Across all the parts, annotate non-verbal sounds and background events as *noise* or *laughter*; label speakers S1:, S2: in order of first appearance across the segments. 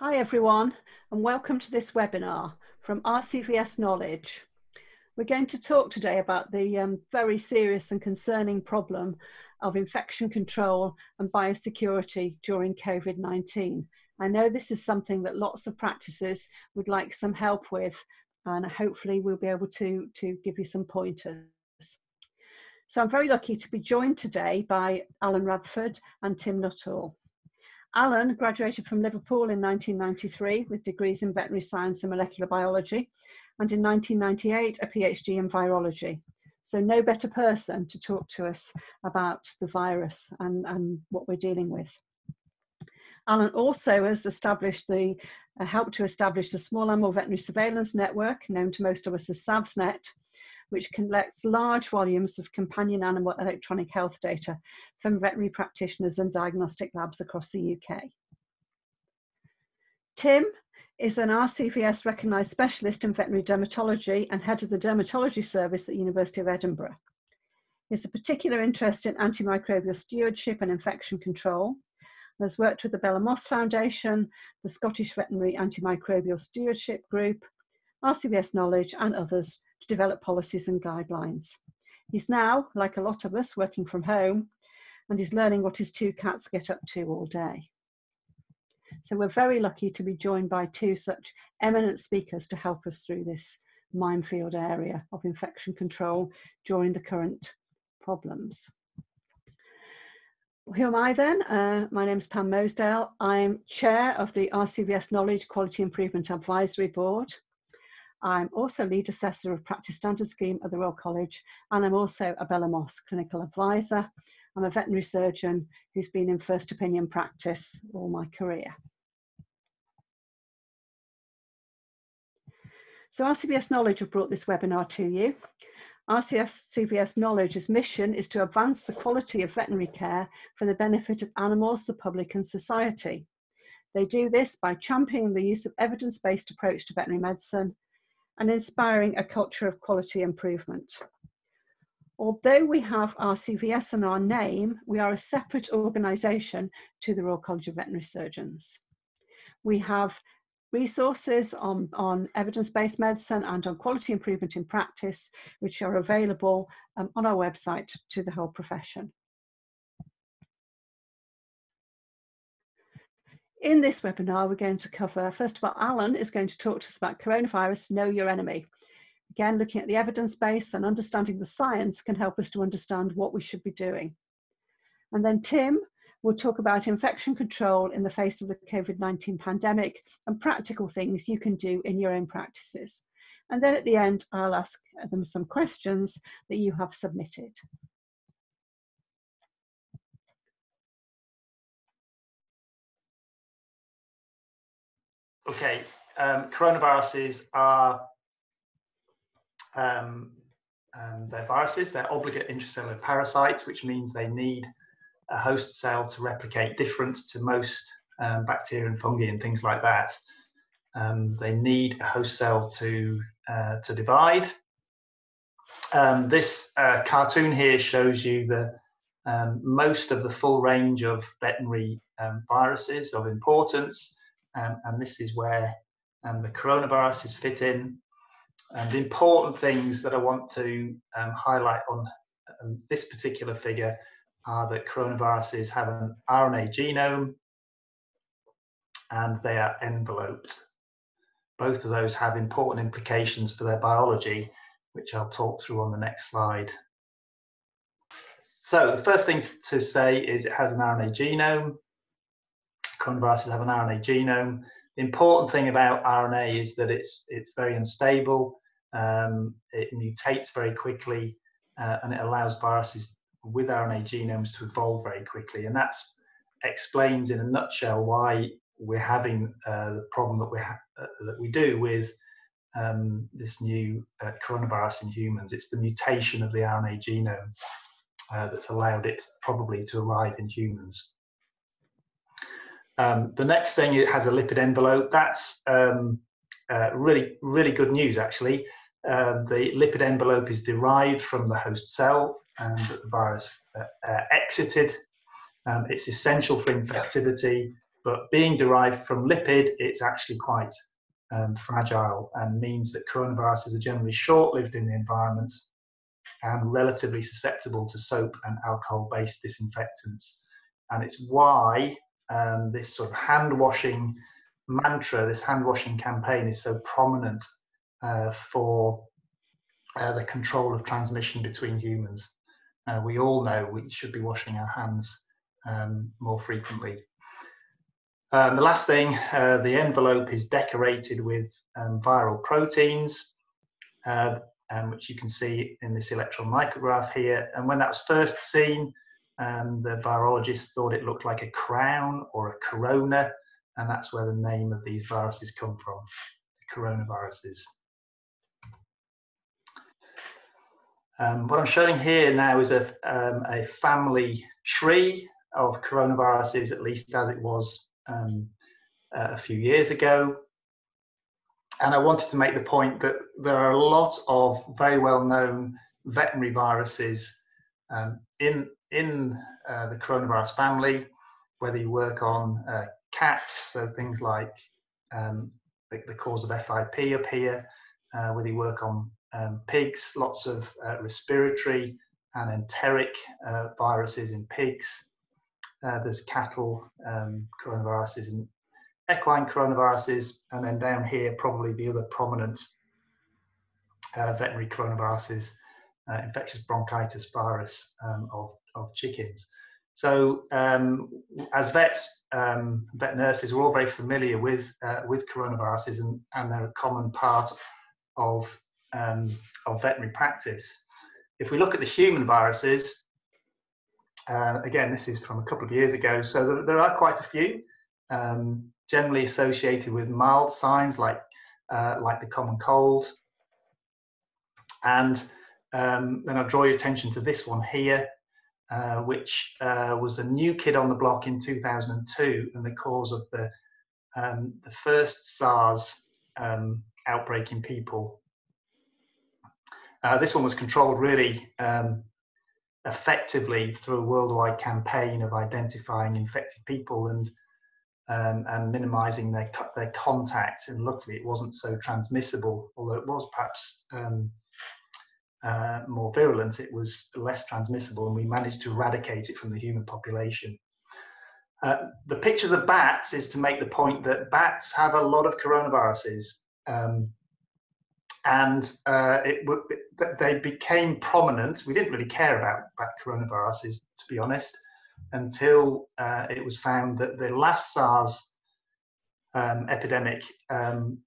S1: Hi everyone and welcome to this webinar from RCVS Knowledge. We're going to talk today about the um, very serious and concerning problem of infection control and biosecurity during COVID-19. I know this is something that lots of practices would like some help with and hopefully we'll be able to, to give you some pointers. So I'm very lucky to be joined today by Alan Radford and Tim Nuttall. Alan graduated from Liverpool in 1993 with degrees in veterinary science and molecular biology, and in 1998 a PhD in virology. So no better person to talk to us about the virus and, and what we're dealing with. Alan also has established the, uh, helped to establish the Small Animal Veterinary Surveillance Network, known to most of us as SAVSNet, which collects large volumes of companion animal electronic health data from veterinary practitioners and diagnostic labs across the UK. Tim is an RCVS recognised specialist in veterinary dermatology and head of the dermatology service at the University of Edinburgh. He has a particular interest in antimicrobial stewardship and infection control, has worked with the Bella Moss Foundation, the Scottish Veterinary Antimicrobial Stewardship Group, RCVS Knowledge and others to develop policies and guidelines. He's now, like a lot of us, working from home and he's learning what his two cats get up to all day. So we're very lucky to be joined by two such eminent speakers to help us through this minefield area of infection control during the current problems. Who am I then? Uh, my name is Pam Mosedale. I'm chair of the RCVS Knowledge Quality Improvement Advisory Board. I'm also lead assessor of practice standard scheme at the Royal College, and I'm also a Bella Moss clinical advisor. I'm a veterinary surgeon who's been in first opinion practice all my career. So RCVS Knowledge have brought this webinar to you. RCVS Knowledge's mission is to advance the quality of veterinary care for the benefit of animals, the public and society. They do this by championing the use of evidence-based approach to veterinary medicine and inspiring a culture of quality improvement. Although we have RCVS in our name, we are a separate organisation to the Royal College of Veterinary Surgeons. We have resources on, on evidence-based medicine and on quality improvement in practice, which are available um, on our website to the whole profession. In this webinar, we're going to cover, first of all, Alan is going to talk to us about coronavirus, know your enemy. Again, looking at the evidence base and understanding the science can help us to understand what we should be doing. And then Tim will talk about infection control in the face of the COVID-19 pandemic and practical things you can do in your own practices. And then at the end, I'll ask them some questions that you have submitted.
S2: Okay, um, coronaviruses are um, um, they're viruses, they're obligate intracellular parasites, which means they need a host cell to replicate different to most um, bacteria and fungi and things like that. Um, they need a host cell to, uh, to divide. Um, this uh, cartoon here shows you the most of the full range of veterinary viruses of importance um, and this is where um, the coronaviruses fit in. And the important things that I want to um, highlight on um, this particular figure are that coronaviruses have an RNA genome and they are enveloped. Both of those have important implications for their biology, which I'll talk through on the next slide. So the first thing to say is it has an RNA genome coronaviruses have an RNA genome. The important thing about RNA is that it's it's very unstable. Um, it mutates very quickly, uh, and it allows viruses with RNA genomes to evolve very quickly. And that explains, in a nutshell, why we're having uh, the problem that we ha- uh, that we do with um, this new uh, coronavirus in humans. It's the mutation of the RNA genome uh, that's allowed it probably to arrive in humans. Um, the next thing, it has a lipid envelope. That's um, uh, really, really good news, actually. Uh, the lipid envelope is derived from the host cell and the virus uh, uh, exited. Um, it's essential for infectivity But being derived from lipid, it's actually quite um, fragile and means that coronaviruses are generally short-lived in the environment and relatively susceptible to soap and alcohol-based disinfectants. And it's why um, this sort of hand washing mantra, this hand washing campaign is so prominent uh, for uh, the control of transmission between humans. Uh, we all know we should be washing our hands um, more frequently. Um, the last thing, uh, the envelope is decorated with um, viral proteins, uh, um, which you can see in this electron micrograph here. And when that was first seen, the virologists thought it looked like a crown or a corona, and that's where the name of these viruses come from, the coronaviruses. Um, what I'm showing here now is a, um, a family tree of coronaviruses, at least as it was um, a few years ago. And I wanted to make the point that there are a lot of very well known veterinary viruses um, in, in uh, the coronavirus family, whether you work on uh, cats, so things like um, the, the, cause of FIP up here, uh, whether you work on um, pigs, lots of uh, respiratory and enteric uh, viruses in pigs. Uh, there's cattle um, coronaviruses and equine coronaviruses, and then down here, probably the other prominent veterinary coronaviruses, infectious bronchitis virus um, of, of chickens. So, um, as vets, um, vet nurses, we're all very familiar with uh, with coronaviruses, and, and they're a common part of um, of veterinary practice. If we look at the human viruses, uh, again, this is from a couple of years ago, so there, there are quite a few, um, generally associated with mild signs like, uh, like the common cold. And um, then I'll draw your attention to this one here, uh, which uh, was a new kid on the block in 2002 and the cause of the, um, the first SARS um, outbreak in people. Uh, this one was controlled really um, effectively through a worldwide campaign of identifying infected people and um, and minimizing their their contact. And luckily, it wasn't so transmissible. Although it was perhaps um, uh, more virulent, it was less transmissible, and we managed to eradicate it from the human population. Uh, the pictures of bats is to make the point that bats have a lot of coronaviruses. Um, and uh, it, they became prominent. We didn't really care about, bat coronaviruses, to be honest, until uh, it was found that the last SARS um, epidemic um,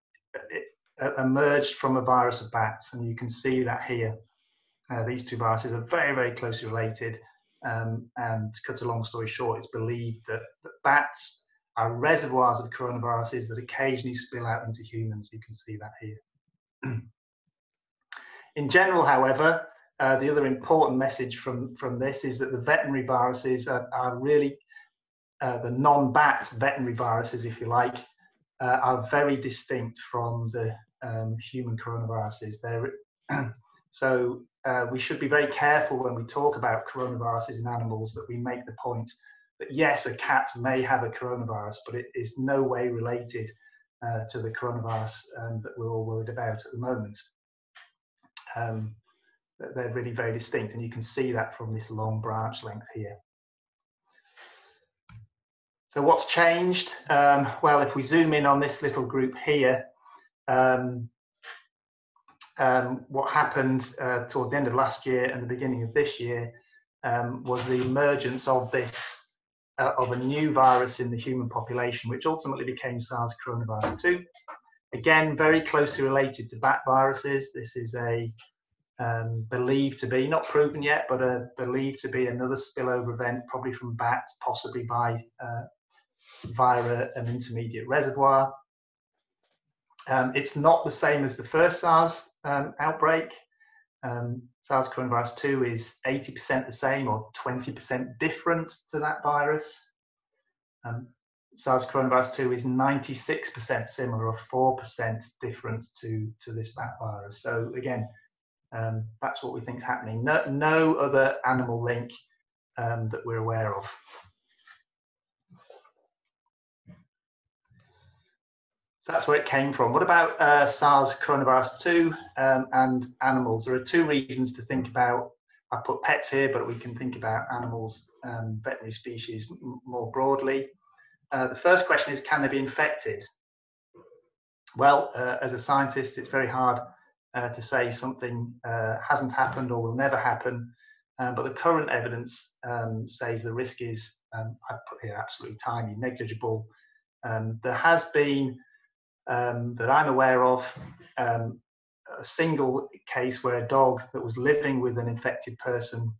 S2: it, uh, emerged from a virus of bats, and you can see that here. Uh, these two viruses are very, very closely related. Um, and to cut a long story short, it's believed that, that bats are reservoirs of coronaviruses that occasionally spill out into humans. You can see that here. *clears throat* In general, however, uh, the other important message from, from this is that the veterinary viruses are, are really uh, the non-bat veterinary viruses, if you like, uh, are very distinct from the um, human coronaviruses. They're, *clears throat* so uh, we should be very careful when we talk about coronaviruses in animals that we make the point that yes, a cat may have a coronavirus, but it is no way related uh, to the coronavirus um, that we're all worried about at the moment. Um, they're really very distinct, and you can see that from this long branch length here. So what's changed? Um, well, if we zoom in on this little group here, um, um, what happened uh, towards the end of last year and the beginning of this year um, was the emergence of this uh, of a new virus in the human population, which ultimately became SARS coronavirus 2. Again, very closely related to bat viruses. This is a um, believed to be, not proven yet, but a, believed to be another spillover event, probably from bats, possibly by uh, via an intermediate reservoir. Um, it's not the same as the first SARS um, outbreak. Um, SARS coronavirus 2 is 80% the same or 20% different to that virus. Um, SARS coronavirus 2 is 96% similar or 4% different to, to this bat virus. So again, um, that's what we think is happening. No, no other animal link um, that we're aware of. That's where it came from. What about uh, SARS coronavirus 2 um, and animals? There are two reasons to think about. I put pets here, but we can think about animals, um, veterinary species more broadly. Uh, the first question is can they be infected? Well, uh, as a scientist, it's very hard uh, to say something uh, hasn't happened or will never happen. Um, but the current evidence um, says the risk is, um, I put here absolutely tiny, negligible. Um, there has been, um, that I'm aware of, um, a single case where a dog that was living with an infected person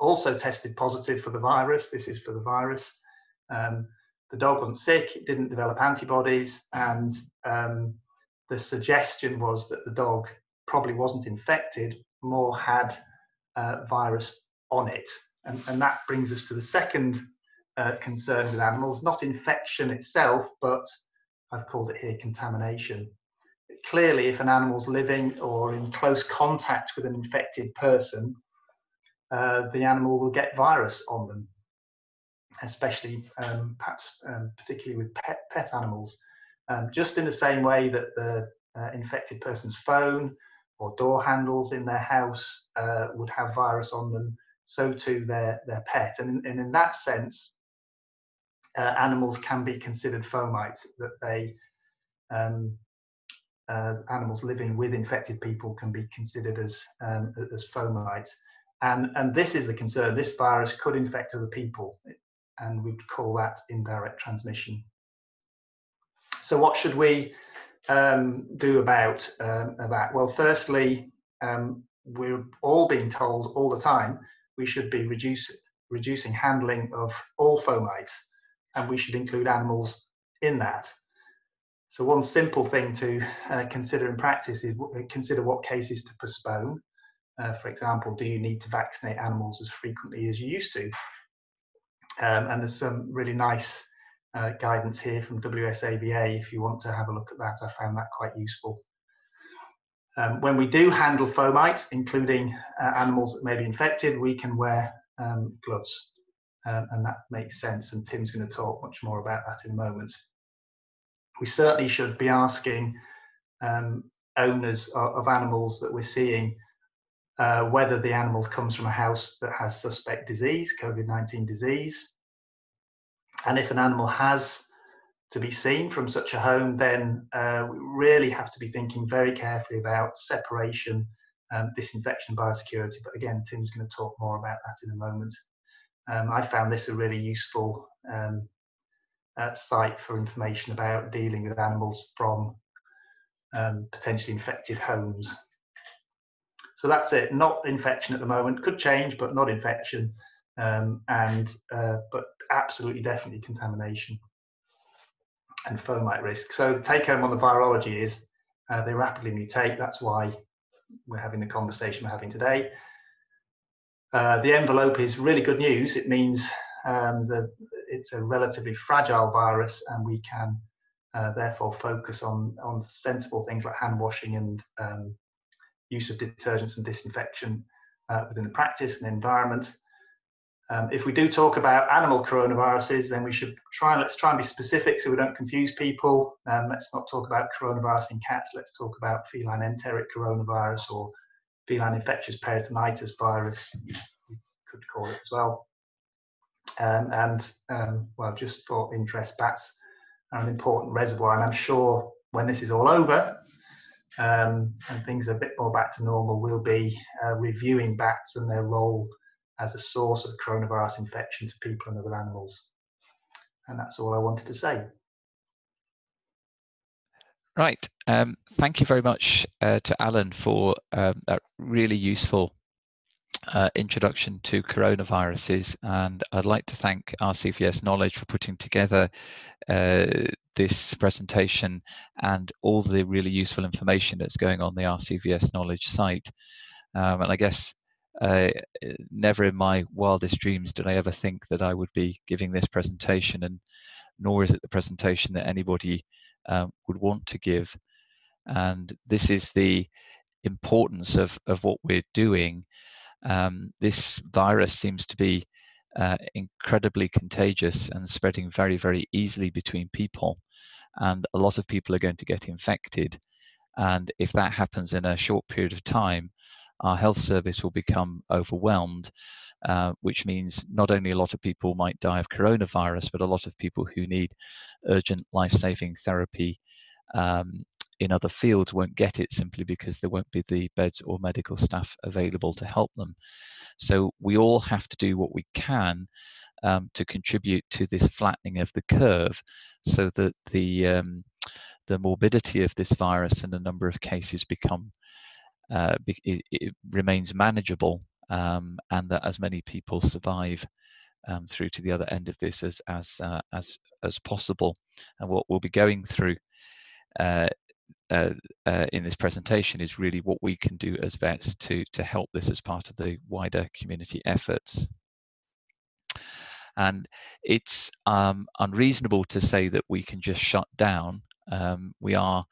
S2: also tested positive for the virus. This is for the virus. the dog wasn't sick, it didn't develop antibodies, and the suggestion was that the dog probably wasn't infected, more had uh, virus on it. And, and, that brings us to the second uh, concern with animals, not infection itself, but I've called it here contamination. Clearly, if an animal's living or in close contact with an infected person, uh, the animal will get virus on them, especially um, perhaps um, particularly with pet, pet animals. Um, just in the same way that the uh, infected person's phone or door handles in their house uh, would have virus on them, so too their, their pet. And, and in that sense, uh, animals can be considered fomites, that they, um, uh, animals living with infected people can be considered as, um, as fomites. And, and this is the concern, this virus could infect other people, and we'd call that indirect transmission. So what should we um, do about um, that? Well, firstly, um, we're all being told all the time we should be reduce, reducing handling of all fomites, and we should include animals in that. So one simple thing to uh, consider in practice is consider what cases to postpone. Uh, for example, do you need to vaccinate animals as frequently as you used to? Um, and there's some really nice uh, guidance here from WSAVA if you want to have a look at that. I found that quite useful. Um, when we do handle fomites, including uh, animals that may be infected, we can wear um, gloves. Um, and that makes sense. And Tim's going to talk much more about that in a moment. We certainly should be asking um, owners of, of, animals that we're seeing uh, whether the animal comes from a house that has suspect disease, COVID 19 disease, and if an animal has to be seen from such a home, then uh, we really have to be thinking very carefully about separation, um, disinfection, biosecurity. But again, Tim's going to talk more about that in a moment. Um, I found this a really useful um, uh, site for information about dealing with animals from um, potentially infected homes. So that's it. Not infection at the moment. Could change, but not infection. Um, and uh, but absolutely definitely contamination and fomite risk. So the take home on the virology is uh, they rapidly mutate. That's why we're having the conversation we're having today. Uh, the envelope is really good news. It means um, that it's a relatively fragile virus, and we can uh, therefore focus on on sensible things like hand washing and um, use of detergents and disinfection uh, within the practice and environment. Um, if we do talk about animal coronaviruses, then we should try and let's try and be specific so we don't confuse people. Um, let's not talk about coronavirus in cats. Let's talk about feline enteric coronavirus or feline infectious peritonitis virus, we could call it as well. Um, and um, well, just for interest, bats are an important reservoir, and I'm sure when this is all over um, and things are a bit more back to normal, we'll be uh, reviewing bats and their role as a source of coronavirus infection to people and other animals. And that's all I wanted to say.
S3: Right. Um, thank you very much uh, to Alan for um, that really useful uh, introduction to coronaviruses. And I'd like to thank RCVS Knowledge for putting together uh, this presentation and all the really useful information that's going on the RCVS Knowledge site. Um, and I guess uh, never in my wildest dreams did I ever think that I would be giving this presentation, and nor is it the presentation that anybody um, would want to give. And this is the importance of, of what we're doing. Um, this virus seems to be uh, incredibly contagious and spreading very, very easily between people. and a lot of people are going to get infected. And if that happens in a short period of time, our health service will become overwhelmed, uh, which means not only a lot of people might die of coronavirus, but a lot of people who need urgent life saving therapy um, in other fields won't get it simply because there won't be the beds or medical staff available to help them. So we all have to do what we can um, to contribute to this flattening of the curve so that the um, the morbidity of this virus and the number of cases become uh, it, it, remains manageable um, and that as many people survive um, through to the other end of this as as uh, as as possible and what we'll be going through uh, uh, uh, in this presentation is really what we can do as vets to to help this as part of the wider community efforts. And it's um, unreasonable to say that we can just shut down. Um, we are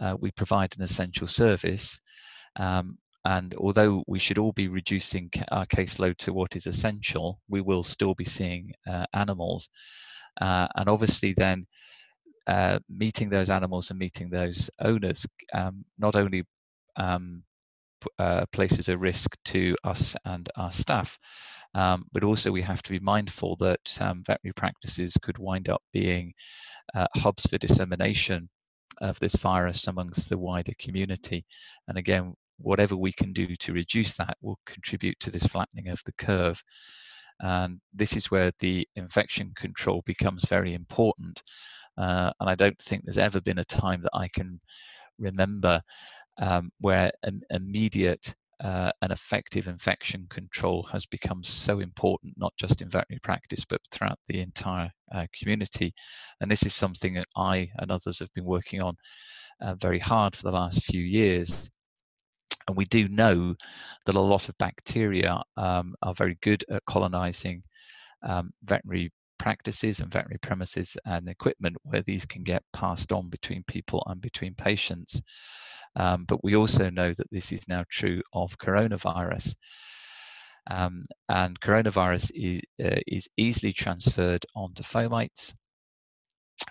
S3: uh, we provide an essential service, um, and although we should all be reducing our caseload to what is essential, we will still be seeing uh, animals, uh, and obviously then uh, meeting those animals and meeting those owners um, not only um, uh, places a risk to us and our staff, um, but also we have to be mindful that um, veterinary practices could wind up being uh, hubs for dissemination of this virus amongst the wider community. And again, whatever we can do to reduce that will contribute to this flattening of the curve. And this is where the infection control becomes very important. Uh, and I don't think there's ever been a time that I can remember um, where an immediate uh, and effective infection control has become so important, not just in veterinary practice, but throughout the entire uh, community. And this is something that I and others have been working on uh, very hard for the last few years. And we do know that a lot of bacteria um, are very good at colonizing um, veterinary practices and veterinary premises and equipment where these can get passed on between people and between patients. Um, but we also know that this is now true of coronavirus. Um, and coronavirus is, uh, is, easily transferred onto fomites.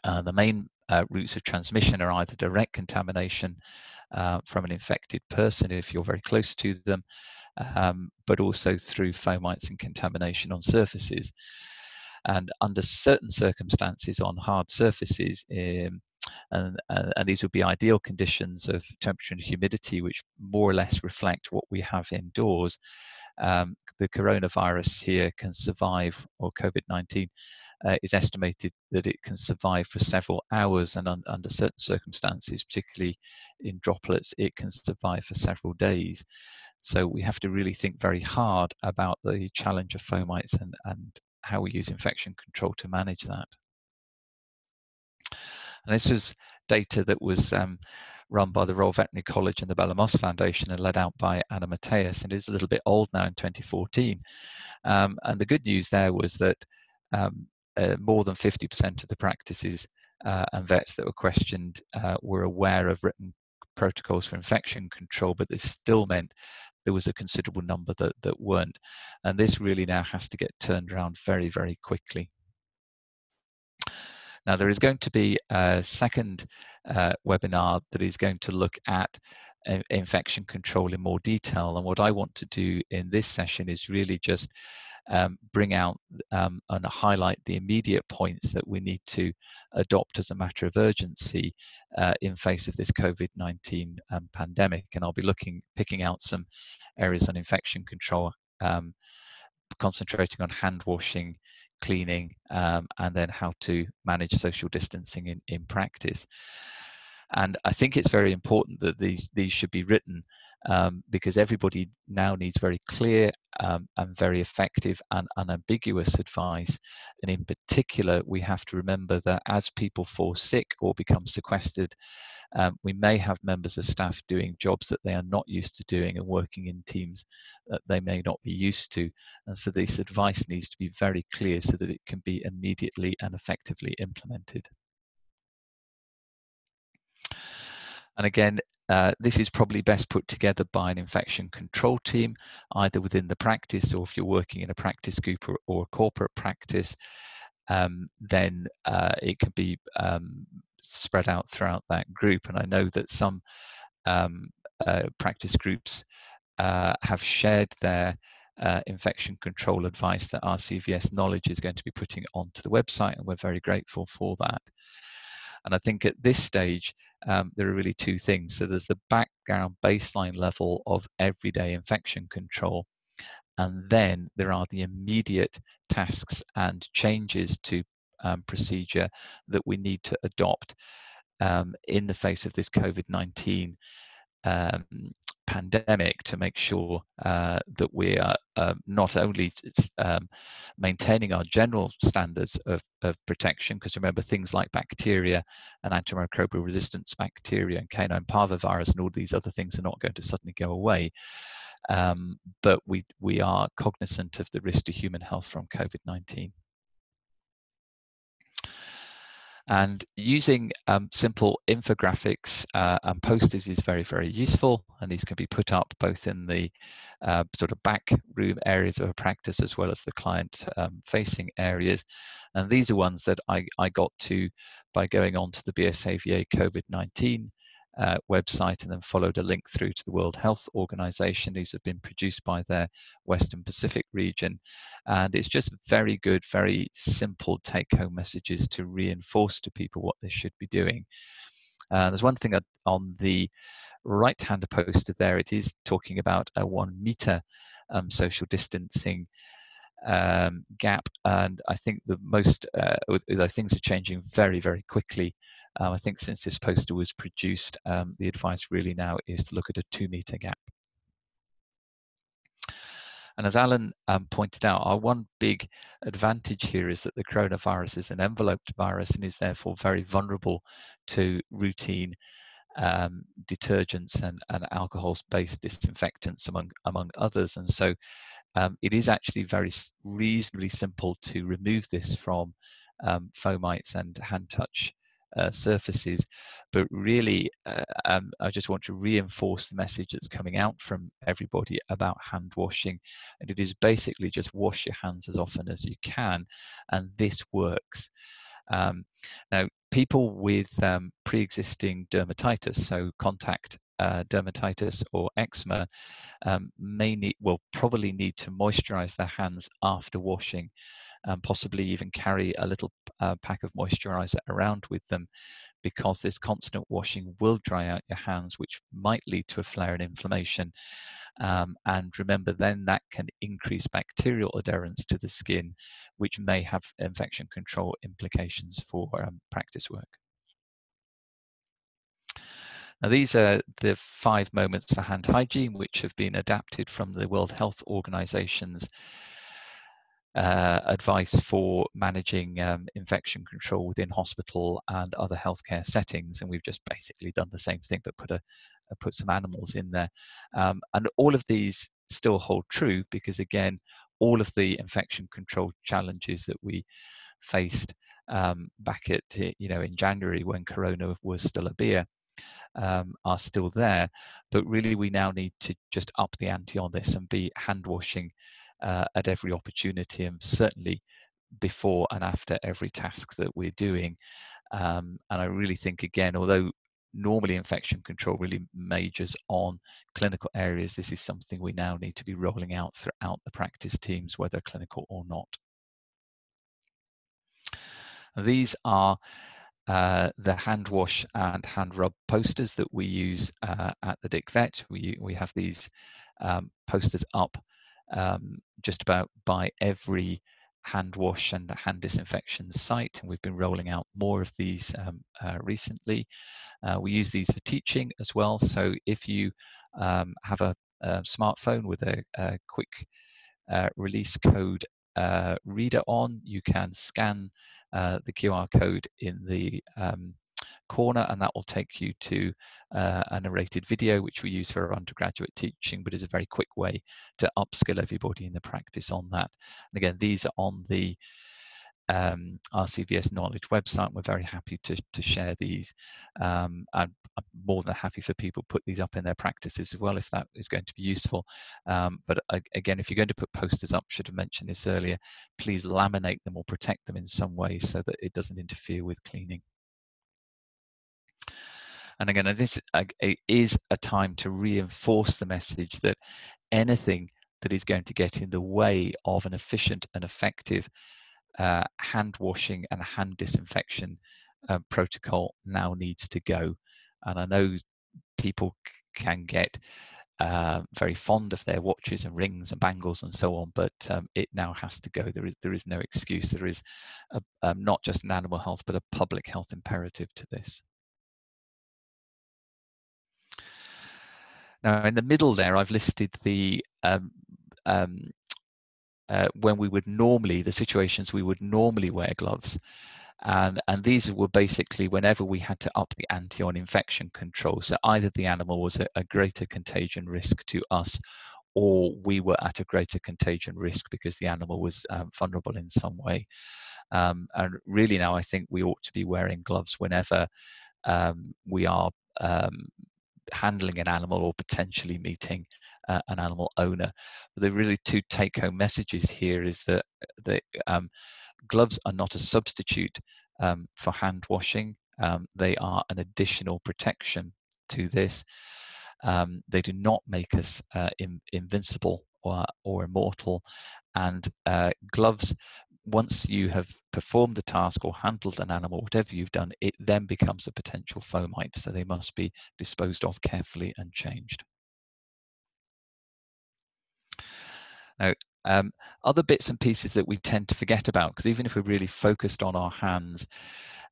S3: Uh, the main uh, routes of transmission are either direct contamination uh, from an infected person if you're very close to them, um, but also through fomites and contamination on surfaces. And under certain circumstances on hard surfaces, um, and, uh, and, these would be ideal conditions of temperature and humidity, which more or less reflect what we have indoors. Um, the coronavirus here can survive, or COVID 19 uh, is estimated that it can survive for several hours, and un- under certain circumstances, particularly in droplets, it can survive for several days. So we have to really think very hard about the challenge of fomites and, and how we use infection control to manage that. And this was data that was um, run by the Royal Veterinary College and the Bella Moss Foundation and led out by Anna Mateus and is a little bit old now in 2014. Um, and the good news there was that um, uh, more than 50% of the practices uh, and vets that were questioned uh, were aware of written protocols for infection control, but this still meant there was a considerable number that, that weren't. And this really now has to get turned around very, very quickly. Now, there is going to be a second uh, webinar that is going to look at uh, infection control in more detail. And what I want to do in this session is really just um, bring out um, and highlight the immediate points that we need to adopt as a matter of urgency uh, in face of this COVID-19 um, pandemic. And I'll be looking, picking out some areas on infection control, um, concentrating on hand washing, cleaning, um, and then how to manage social distancing in, in practice. And I think it's very important that these these should be written um, because everybody now needs very clear um, and very effective and unambiguous advice. And in particular, we have to remember that as people fall sick or become sequestered, um, we may have members of staff doing jobs that they are not used to doing and working in teams that they may not be used to. And so this advice needs to be very clear so that it can be immediately and effectively implemented. And again, uh, this is probably best put together by an infection control team, either within the practice or if you're working in a practice group or, or a corporate practice, um, then uh, it can be um, spread out throughout that group. And I know that some um, uh, practice groups uh, have shared their uh, infection control advice that RCVS Knowledge is going to be putting onto the website, and we're very grateful for that. And I think at this stage, um, there are really two things. So there's the background baseline level of everyday infection control, and then there are the immediate tasks and changes to um, procedure that we need to adopt um, in the face of this COVID 19 um, pandemic to make sure uh, that we are uh, not only um, maintaining our general standards of, of protection, because remember things like bacteria and antimicrobial resistance bacteria and canine parvovirus and all these other things are not going to suddenly go away. Um, but we, we are cognizant of the risk to human health from COVID 19. And using um, simple infographics uh, and posters is very, very useful. And these can be put up both in the uh, sort of back room areas of a practice as well as the client um, facing areas. And these are ones that I, I got to by going on to the BSAVA COVID 19 uh, website and then followed a link through to the World Health Organization. These have been produced by their Western Pacific region. And it's just very good, very simple take home messages to reinforce to people what they should be doing. Uh, there's one thing on the right hand poster there, it is talking about a one meter um, social distancing um, gap. And I think the most, uh, things are changing very, very quickly, um, I think since this poster was produced, um, the advice really now is to look at a two meter gap. And as Alan um, pointed out, our one big advantage here is that the coronavirus is an enveloped virus and is therefore very vulnerable to routine um, detergents and, and alcohol-based disinfectants, among among others. And so, um, it is actually very reasonably simple to remove this from um, fomites and hand touch uh, surfaces. But really, uh, um, I just want to reinforce the message that's coming out from everybody about hand washing. And it is basically just wash your hands as often as you can, and this works. Um, now, people with um, pre existing dermatitis, so contact uh, dermatitis or eczema um, may need will probably need to moisturize their hands after washing and possibly even carry a little uh, pack of moisturizer around with them because this constant washing will dry out your hands, which might lead to a flare and inflammation. Um, and remember, then that can increase bacterial adherence to the skin, which may have infection control implications for um, practice work. Now, these are the five moments for hand hygiene, which have been adapted from the World Health Organization's uh, advice for managing um, infection control within hospital and other healthcare settings. And we've just basically done the same thing, but put a uh, put some animals in there. Um, and all of these still hold true because again, all of the infection control challenges that we faced um, back at you know in January when Corona was still a beer. Um, are still there, but really we now need to just up the ante on this and be hand washing uh, at every opportunity and certainly before and after every task that we're doing. Um, and I really think, again, although normally infection control really majors on clinical areas, this is something we now need to be rolling out throughout the practice teams, whether clinical or not. These are uh, the hand wash and hand rub posters that we use uh, at the Dick Vet. We, we have these um, posters up um, just about by every hand wash and hand disinfection site, and we've been rolling out more of these um, uh, recently. Uh, we use these for teaching as well. So if you um, have a, a, smartphone with a, a quick uh, release code uh, reader on, you can scan uh, the QR code in the um, corner and that will take you to uh, a narrated video which we use for our undergraduate teaching but is a very quick way to upskill everybody in the practice on that. And again these are on the um, CVS knowledge website. We're very happy to, to share these. Um, I'm, I'm, more than happy for people to put these up in their practices as well if that is going to be useful. Um, but again, if you're going to put posters up, should have mentioned this earlier, please laminate them or protect them in some way so that it doesn't interfere with cleaning. and again, this is a time to reinforce the message that anything that is going to get in the way of an efficient and effective uh, hand washing and hand disinfection uh, protocol now needs to go. And I know people can get uh, very fond of their watches and rings and bangles and so on, but um, it now has to go. There is there is no excuse. There is a, um, not just an animal health, but a public health imperative to this. Now, in the middle there, I've listed the um, um, uh, when we would normally the situations we would normally wear gloves. And and these were basically whenever we had to up the ante on infection control. So either the animal was a, a greater contagion risk to us or we were at a greater contagion risk because the animal was um, vulnerable in some way. Um, and really now i think we ought to be wearing gloves whenever um, we are um, handling an animal or potentially meeting uh, an animal owner. But the really two take-home messages here is that the um, gloves are not a substitute um, for hand washing. Um, they are an additional protection to this. Um, they do not make us uh, in, invincible or, or immortal. And uh, gloves once you have performed the task or handled an animal, whatever you've done, it then becomes a potential fomite. So they must be disposed of carefully and changed. Now, um, other bits and pieces that we tend to forget about, because even if we're really focused on our hands,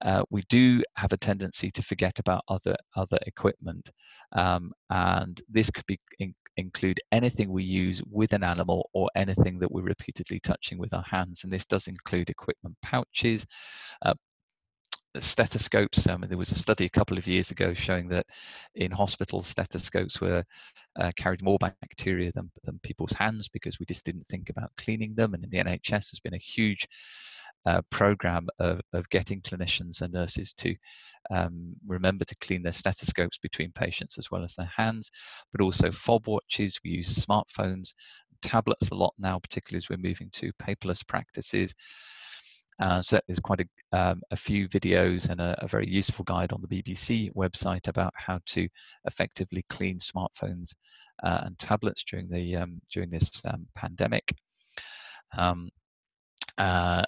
S3: uh, we do have a tendency to forget about other other equipment, um, and this could be in, include anything we use with an animal or anything that we're repeatedly touching with our hands. And this does include equipment pouches, uh, stethoscopes. Um, there was a study a couple of years ago showing that in hospitals, stethoscopes were uh, carried more bacteria than, than people's hands because we just didn't think about cleaning them. And in the NHS, there's been a huge uh, program of, of getting clinicians and nurses to um, remember to clean their stethoscopes between patients as well as their hands, but also fob watches. We use smartphones, tablets a lot now, particularly as we're moving to paperless practices. Uh, so there's quite a, um, a few videos and a, a, very useful guide on the BBC website about how to effectively clean smartphones uh, and tablets during the um, during this um, pandemic. Um, uh,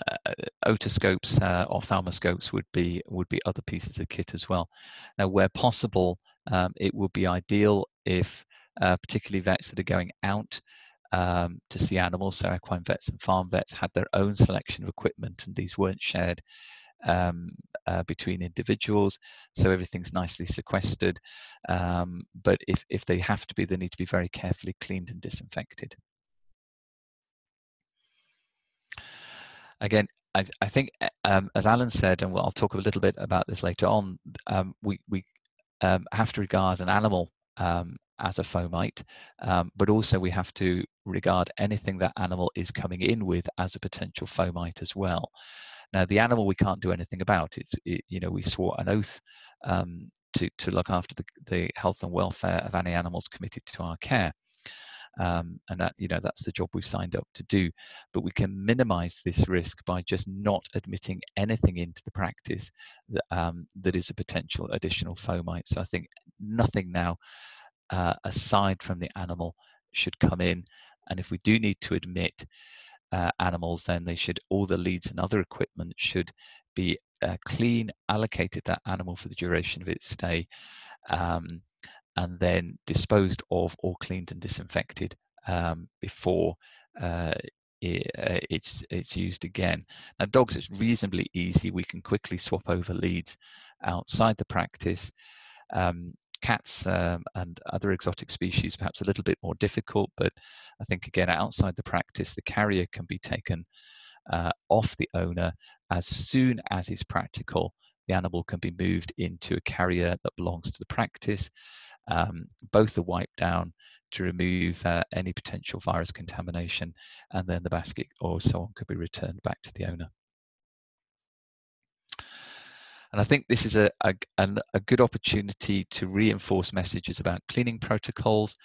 S3: otoscopes, uh, ophthalmoscopes would be would be other pieces of kit as well. Now, where possible, um, it would be ideal if, uh, particularly vets that are going out um, to see animals, so equine vets and farm vets had their own selection of equipment, and these weren't shared um, uh, between individuals, so everything's nicely sequestered. Um, but if if they have to be, they need to be very carefully cleaned and disinfected. again, I, I think, eh, um, as Alan said, and I'll talk a little bit about this later on, um, we, we um, have to regard an animal um, as a fomite, um, but also we have to regard anything that animal is coming in with as a potential fomite as well. Now, the animal we can't do anything about. It's, it, you know, we swore an oath um, to, to look after the, the health and welfare of any animals committed to our care um, and that you know that's the job we've signed up to do but we can minimize this risk by just not admitting anything into the practice that, um, that is a potential additional fomite so i think nothing now uh, aside from the animal should come in and if we do need to admit uh, animals then they should all the leads and other equipment should be uh, clean allocated that animal for the duration of its stay um, and then disposed of or cleaned and disinfected um, before uh, it, uh, it's it's used again. Now, dogs it's reasonably easy. We can quickly swap over leads outside the practice. Um, cats um, and other exotic species perhaps a little bit more difficult, but I think again outside the practice, the carrier can be taken uh, off the owner as soon as is practical. The animal can be moved into a carrier that belongs to the practice um, both are wiped down to remove uh, any potential virus contamination, and then the basket or so on could be returned back to the owner. And I think this is a, a, a good opportunity to reinforce messages about cleaning protocols.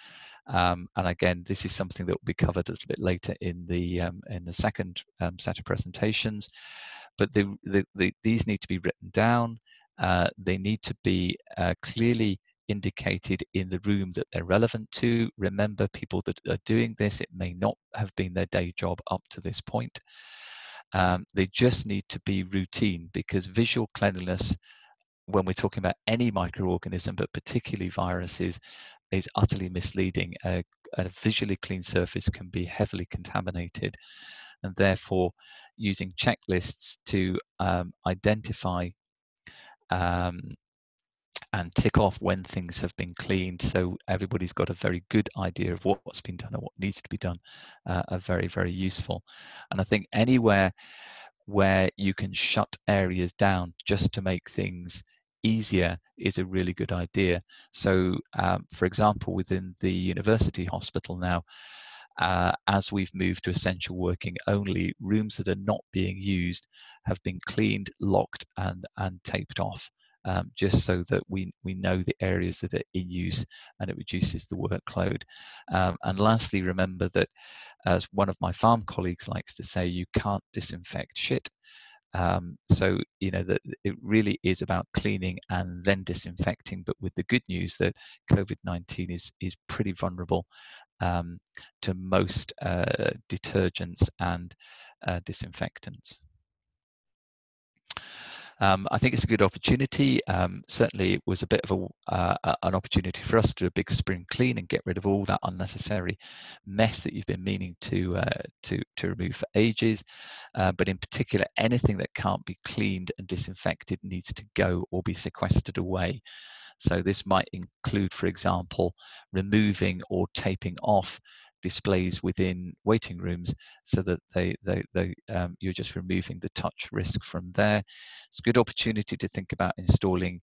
S3: Um, and again, this is something that will be covered a little bit later in the um, in the second um, set of presentations. But the, the, the, these need to be written down uh, they need to be uh, clearly indicated in the room that they're relevant to. Remember, people that are doing this, it may not have been their day job up to this point. Um, they just need to be routine because visual cleanliness, when we're talking about any microorganism, but particularly viruses, is utterly misleading. A, a visually clean surface can be heavily contaminated, and therefore, using checklists to um, identify um, and tick off when things have been cleaned. So everybody's got a very good idea of what's been done and what needs to be done uh, are very very useful. And i think anywhere where you can shut areas down just to make things easier is a really good idea. So um, for example within the university hospital now uh, as we've moved to essential working only, rooms that are not being used have been cleaned, locked, and, and taped off um, just so that we, we know the areas that are in use and it reduces the workload. Um, and lastly, remember that as one of my farm colleagues likes to say, you can't disinfect shit. Um, so you know that it really is about cleaning and then disinfecting. But with the good news that COVID-19 is is pretty vulnerable um, to most uh, detergents and uh, disinfectants. Um, I think it's a good opportunity. Um, certainly, it was a bit of a, uh, an opportunity for us to do a big spring clean and get rid of all that unnecessary mess that you've been meaning to uh, to to remove for ages. Uh, but in particular, anything that can't be cleaned and disinfected needs to go or be sequestered away. So this might include, for example, removing or taping off displays within waiting rooms so that they, they, they um, you're just removing the touch risk from there. It's a good opportunity to think about installing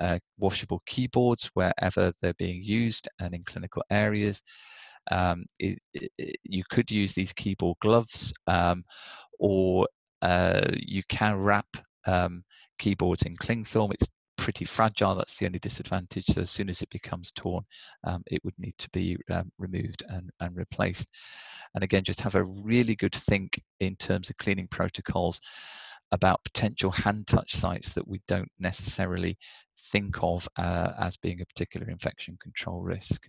S3: uh, washable keyboards wherever they're being used and in clinical areas. Um, it, it, you could use these keyboard gloves um, or uh, you can wrap um, keyboards in cling film. It's pretty fragile. That's the only disadvantage. So as soon as it becomes torn, um, it would need to be um, removed and, and replaced. And again, just have a really good think in terms of cleaning protocols about potential hand touch sites that we don't necessarily think of uh, as being a particular infection control risk.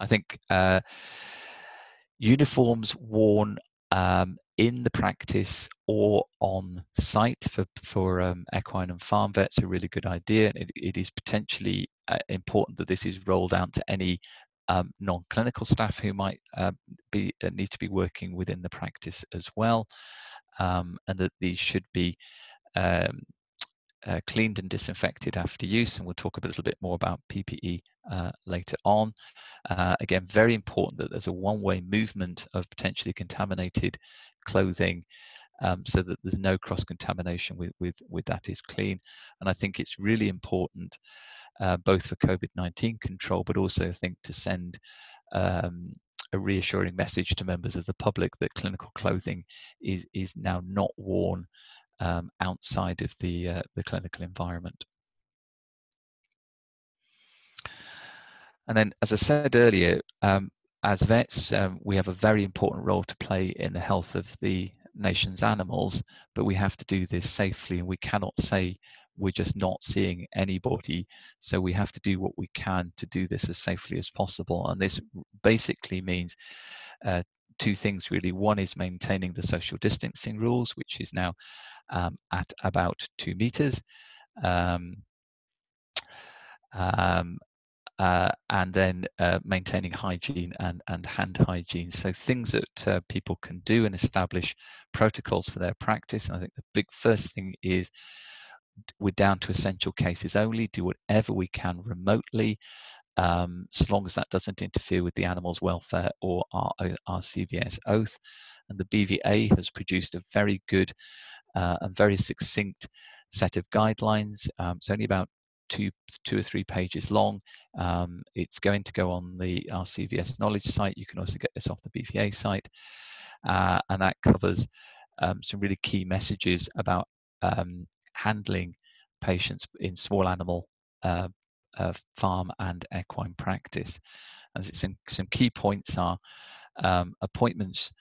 S3: I think uh, uniforms worn um, in the practice or on site for, for um, equine and farm vets a really good idea. It, it is potentially uh, important that this is rolled out to any um, non-clinical staff who might uh, be uh, need to be working within the practice as well, um, and that these should be um, uh, cleaned and disinfected after use, and we'll talk a little bit more about PPE uh, later on. Uh, again, very important that there's a one-way movement of potentially contaminated clothing um, so that there's no cross-contamination with, with, with that is clean. And I think it's really important uh, both for COVID-19 control, but also I think to send um, a reassuring message to members of the public that clinical clothing is, is now not worn um, outside of the, uh, the clinical environment. And then, as I said earlier, um, as vets, um, we have a very important role to play in the health of the nation's animals, but we have to do this safely, and we cannot say we're just not seeing anybody. So we have to do what we can to do this as safely as possible. And this basically means uh, two things really. One is maintaining the social distancing rules, which is now um, at about two meters. Um, um, uh, and then uh, maintaining hygiene and, and hand hygiene. So things that uh, people can do and establish protocols for their practice. And I think the big first thing is we're down to essential cases only, do whatever we can remotely, um, so long as that doesn't interfere with the animal's welfare or our, our CVS oath. And the BVA has produced a very good uh, and very succinct set of guidelines. Um, it's only about two, two or three pages long. Um, it's going to go on the RCVS knowledge site. You can also get this off the BVA site. Uh, and that covers um, some really key messages about um, handling patients in small animal uh, uh, farm and equine practice. And some, some key points are um, appointments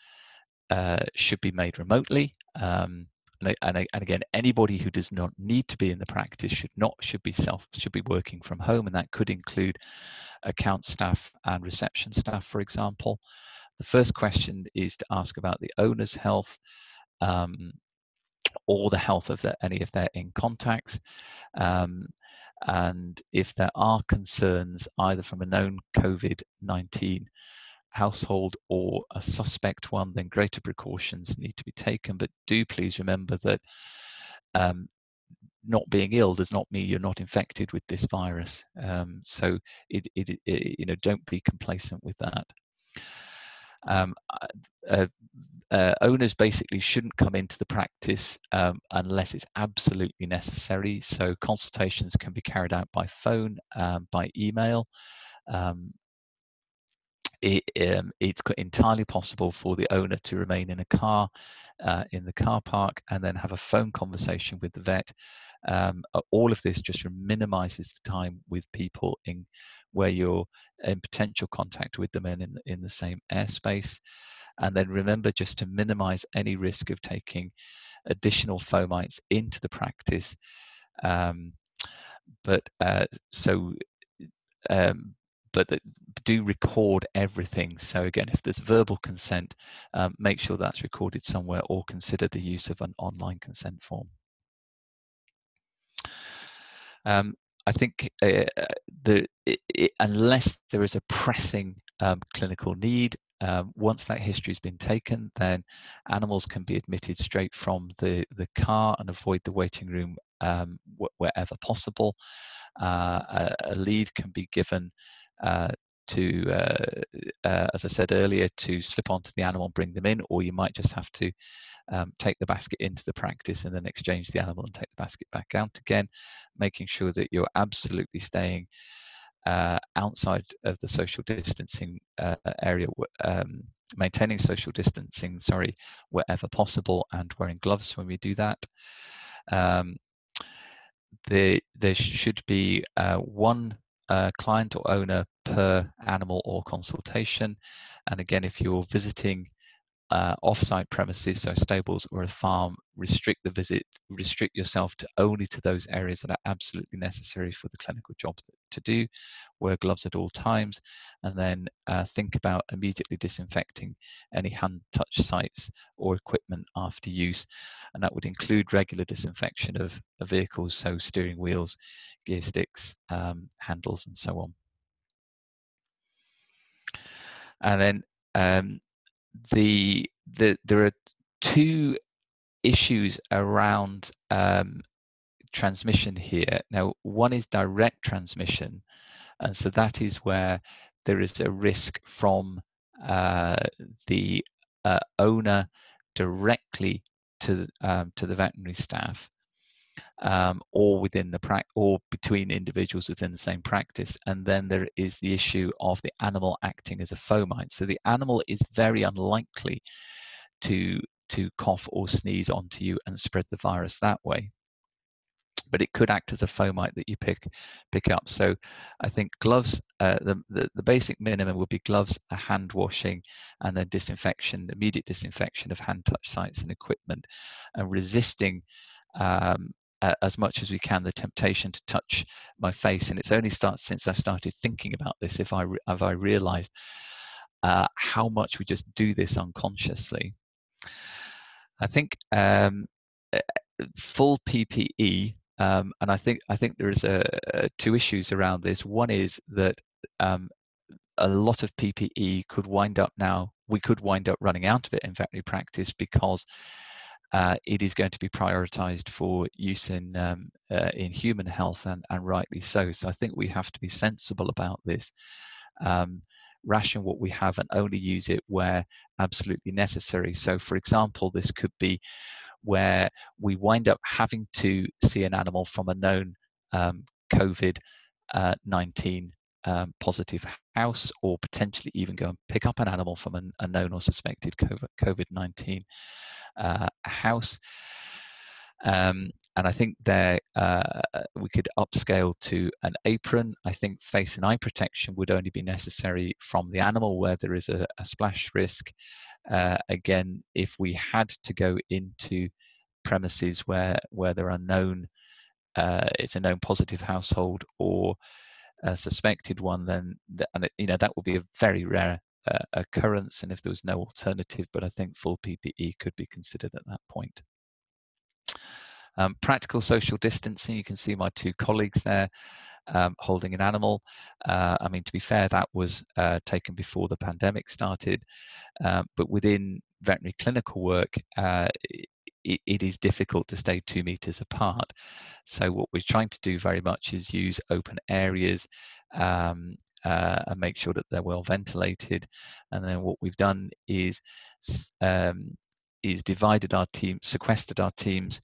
S3: uh, should be made remotely. Um, and, and, and again, anybody who does not need to be in the practice should not should be self should be working from home, and that could include account staff and reception staff, for example. The first question is to ask about the owner's health. Um, or the health of the, any of their in contacts. Um, and if there are concerns either from a known COVID 19 household or a suspect one, then greater precautions need to be taken. But do please remember that um, not being ill does not mean you're not infected with this virus. Um, so it, it, it, you know, don't be complacent with that. Um, uh, uh, owners basically shouldn't come into the practice um, unless it's absolutely necessary. So consultations can be carried out by phone, um, by email. Um, it, um, it's entirely possible for the owner to remain in a car uh, in the car park and then have a phone conversation with the vet. Um, all of this just minimizes the time with people in where you're in potential contact with them and in, in the same airspace. And then remember just to minimize any risk of taking additional fomites into the practice. Um, but uh, so um, but do record everything. So again, if there's verbal consent, um, make sure that's recorded somewhere or consider the use of an online consent form. Um, I think uh, the, it, it, unless there is a pressing um, clinical need, um, once that history has been taken, then animals can be admitted straight from the, the car and avoid the waiting room um, wherever possible. Uh, a, a, lead can be given to, uh, uh, as I said earlier, to slip onto the animal and bring them in, or you might just have to um, take the basket into the practice and then exchange the animal and take the basket back out again, making sure that you're absolutely staying uh, outside of the social distancing uh, area, um, maintaining social distancing, sorry, wherever possible, and wearing gloves when we do that. Um, there, there should be uh, one uh, client or owner per animal or consultation. And again, if you're visiting uh, off-site premises, so stables or a farm, restrict the visit, restrict yourself to only to those areas that are absolutely necessary for the clinical job to do. Wear gloves at all times, and then uh, think about immediately disinfecting any hand-touch sites or equipment after use, and that would include regular disinfection of, of vehicles, so steering wheels, gear sticks, um, handles, and so on. And then um, the, the there are two issues around um, transmission here. Now, one is direct transmission, and so that is where there is a risk from uh, the uh, owner directly to um, to the veterinary staff um, or within the pra- or between individuals within the same practice. And then there is the issue of the animal acting as a fomite. So the animal is very unlikely to to cough or sneeze onto you and spread the virus that way. But it could act as a fomite that you pick pick up. So I think gloves, uh, the, the, the basic minimum would be gloves, a hand washing, and then disinfection, immediate disinfection of hand touch sites and equipment, and resisting um, uh, as much as we can the temptation to touch my face. And it's only start since I've started thinking about this if I have I realised uh, how much we just do this unconsciously. I think um, uh, full PPE, um, and I think I think there is a, a, two issues around this. One is that um, a lot of PPE could wind up now. We could wind up running out of it in veterinary practice because uh, it is going to be prioritized for use in um, uh, in human health and, and rightly so. So I think we have to be sensible about this. Um, ration what we have and only use it where absolutely necessary. So, for example, this could be where we wind up having to see an animal from a known um, COVID uh, 19 um, positive house, or potentially even go and pick up an animal from an, a known or suspected COVID 19 uh, house. Um, and I think there uh, we could upscale to an apron. I think face and eye protection would only be necessary from the animal where there is a, a splash risk. Uh, again, if we had to go into premises where where there are known uh, it's a known positive household or a suspected one, then and it, you know that would be a very rare uh, occurrence. And if there was no alternative, but I think full PPE could be considered at that point. Um, practical social distancing, you can see my two colleagues there um, holding an animal. Uh, I mean, to be fair, that was uh, taken before the pandemic started, uh, but within veterinary clinical work, uh, it, it is difficult to stay two meters apart. So what we're trying to do very much is use open areas um, uh, and make sure that they're well ventilated. And then what we've done is um, is divided our team, sequestered our teams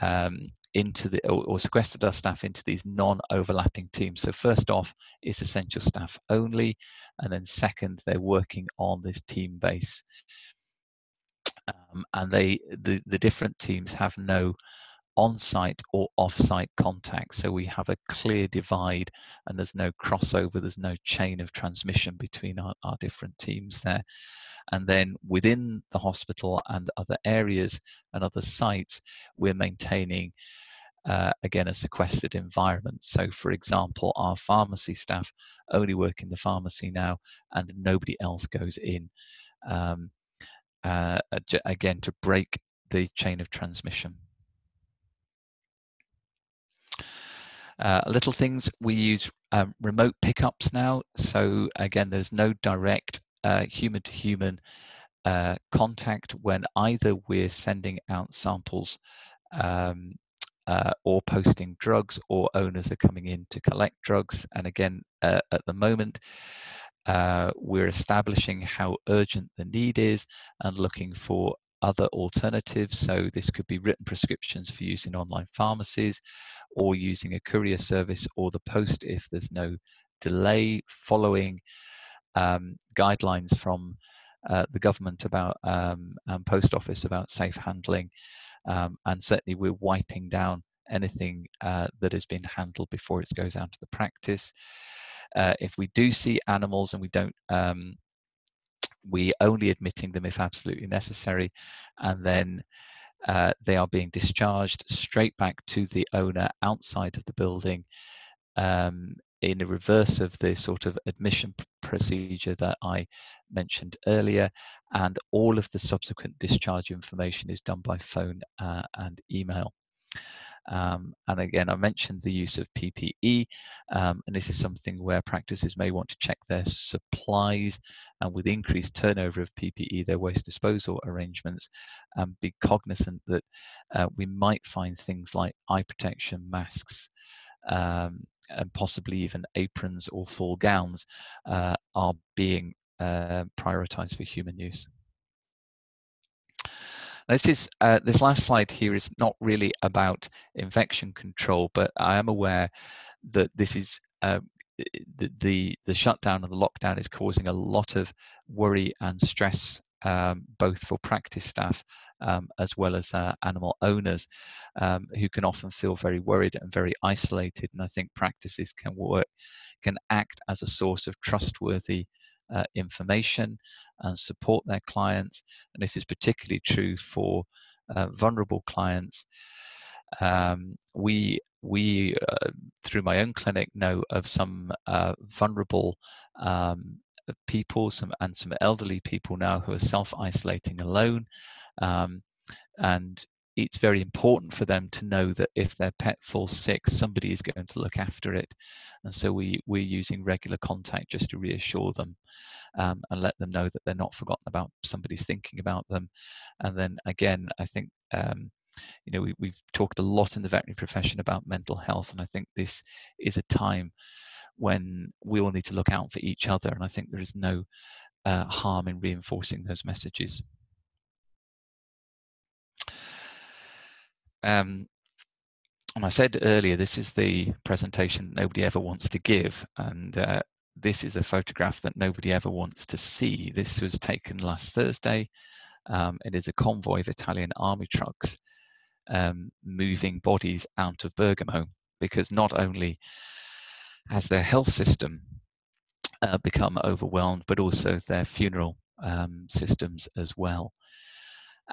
S3: um, into the or, or, sequestered our staff into these non-overlapping teams. So first off it's essential staff only, and then second they're working on this team base um, and they the, the different teams have no on-site or off-site contact. So we have a clear divide and there's no crossover there's no chain of transmission between our, our different teams there. And then within the hospital and other areas and other sites we're maintaining uh, again a sequestered environment. So for example our pharmacy staff only work in the pharmacy now and nobody else goes in um, uh, again to break the chain of transmission. Uh, little things we use um, remote pickups now. So again, there's no direct human to human contact when either we're sending out samples um, uh, or posting drugs or owners are coming in to collect drugs. And again, uh, at the moment, uh, we're establishing how urgent the need is and looking for other alternatives. So this could be written prescriptions for use in online pharmacies or using a courier service or the post if there's no delay following um, guidelines from uh, the government about um, and post office about safe handling. Um, and certainly we're wiping down anything uh, that has been handled before it goes out to the practice. Uh, if we do see animals and we don't, um, we only admitting them if absolutely necessary, and then uh, they are being discharged straight back to the owner outside of the building um, in a reverse of the sort of admission procedure that I mentioned earlier, and all of the subsequent discharge information is done by phone uh, and email. Um, and again, I mentioned the use of PPE, um, and this is something where practices may want to check their supplies and with increased turnover of PPE, their waste disposal arrangements, and be cognizant that uh, we might find things like eye protection, masks, um, and possibly even aprons or full gowns uh, are being uh, prioritized for human use. This is uh, this last slide here is not really about infection control, but I am aware that this is uh, the, the, the shutdown and the lockdown is causing a lot of worry and stress um, both for practice staff um, as well as uh, animal owners um, who can often feel very worried and very isolated. And I think practices can work, can act as a source of trustworthy uh, information and support their clients. And this is particularly true for uh, vulnerable clients. Um, we we uh, through my own clinic know of some uh, vulnerable um, people, some and some elderly people now who are self-isolating alone, um, and it's very important for them to know that if their pet falls sick, somebody is going to look after it. And so we, we're using regular contact just to reassure them um, and let them know that they're not forgotten about, somebody's thinking about them. And then again, I think, um, you know, we, we've talked a lot in the veterinary profession about mental health, and I think this is a time when we all need to look out for each other. And I think there is no uh, harm in reinforcing those messages. Um, and I said earlier, this is the presentation nobody ever wants to give, and uh, this is the photograph that nobody ever wants to see. This was taken last Thursday. Um, it is a convoy of Italian army trucks um, moving bodies out of Bergamo because not only has their health system uh, become overwhelmed, but also their funeral um, systems as well.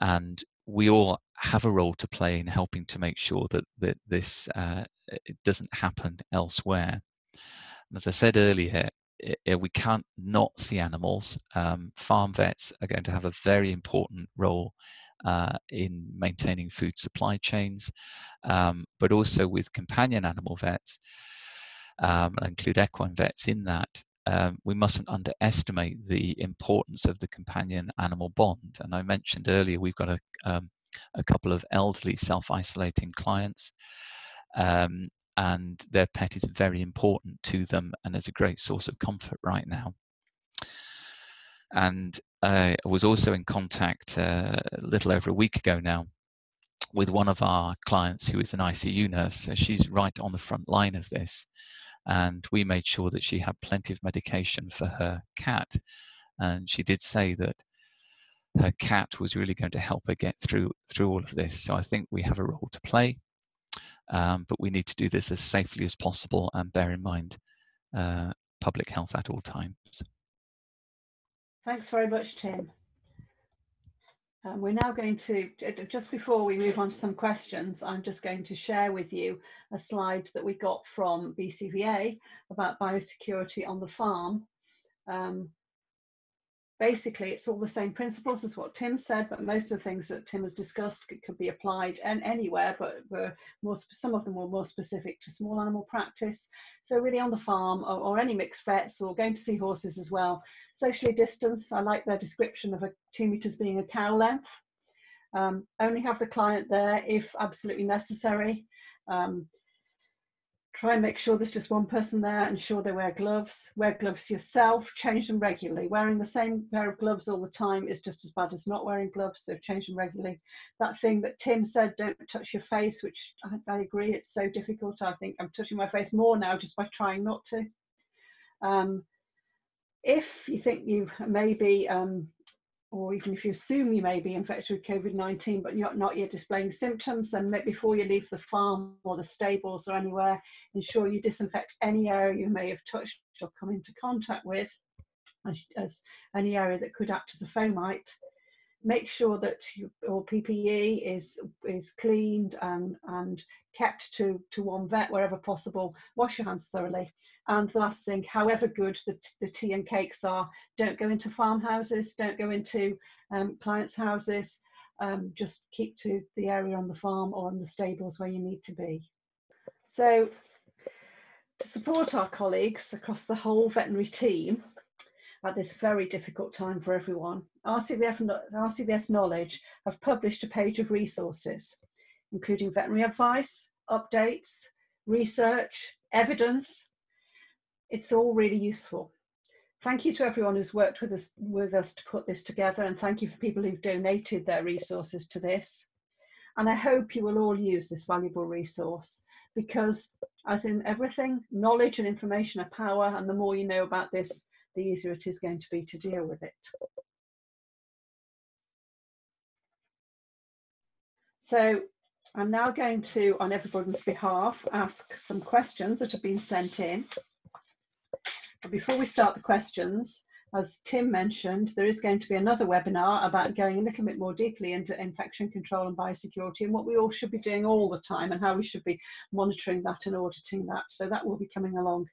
S3: And we all have a role to play in helping to make sure that, that this uh, it doesn't happen elsewhere. And as I said earlier, it, we can't not see animals. Um, farm vets are going to have a very important role uh, in maintaining food supply chains, um, but also with companion animal vets, um, include equine vets in that. Um, we mustn't underestimate the importance of the companion animal bond. And I mentioned earlier we've got a, um, a couple of elderly self-isolating clients. Um, and their pet is very important to them and is a great source of comfort right now. And I was also in contact uh, a little over a week ago now with one of our clients who is an ICU nurse. So she's right on the front line of this. And we made sure that she had plenty of medication for her cat. And she did say that her cat was really going to help her get through through all of this. So I think we have a role to play, um, but we need to do this as safely as possible and bear in mind uh, public health at all times.
S1: Thanks very much, Tim. Um, we're now going to, just before we move on to some questions, I'm just going to share with you a slide that we got from BCVA about biosecurity on the farm. Um, basically it's all the same principles as what Tim said, but most of the things that Tim has discussed could, be applied and anywhere, but were more some of them were more specific to small animal practice. So really on the farm or, or any mixed vets or going to see horses as well. Socially distanced, I like their description of a two meters being a cow length. Um, only have the client there if absolutely necessary. Um, Try and make sure there's just one person there, ensure they wear gloves. Wear gloves yourself, change them regularly. Wearing the same pair of gloves all the time is just as bad as not wearing gloves, so change them regularly. That thing that Tim said, don't touch your face, which I, I agree, it's so difficult. I think I'm touching my face more now just by trying not to. Um, if you think you may be um, or even if you assume you may be infected with COVID-19 but you're not yet displaying symptoms, then before you leave the farm or the stables or anywhere, ensure you disinfect any area you may have touched or come into contact with as, as any area that could act as a fomite. Make sure that your PPE is is cleaned and, and kept to, to one vet wherever possible. Wash your hands thoroughly and the last thing, however good the, the tea and cakes are, don't go into farmhouses, don't go into um, clients' houses, um, just keep to the area on the farm or in the stables where you need to be. So to support our colleagues across the whole veterinary team at this very difficult time for everyone, RCVF, RCVS Knowledge have published a page of resources, including veterinary advice, updates, research, evidence, it's all really useful. Thank you to everyone who's worked with us, with us to put this together and thank you for people who've donated their resources to this. And I hope you will all use this valuable resource because as in everything, knowledge and information are power and the more you know about this, the easier it is going to be to deal with it. So I'm now going to, on everybody's behalf, ask some questions that have been sent in. But before we start the questions, as Tim mentioned, there is going to be another webinar about going a little bit more deeply into infection control and biosecurity and what we all should be doing all the time and how we should be monitoring that and auditing that. So that will be coming along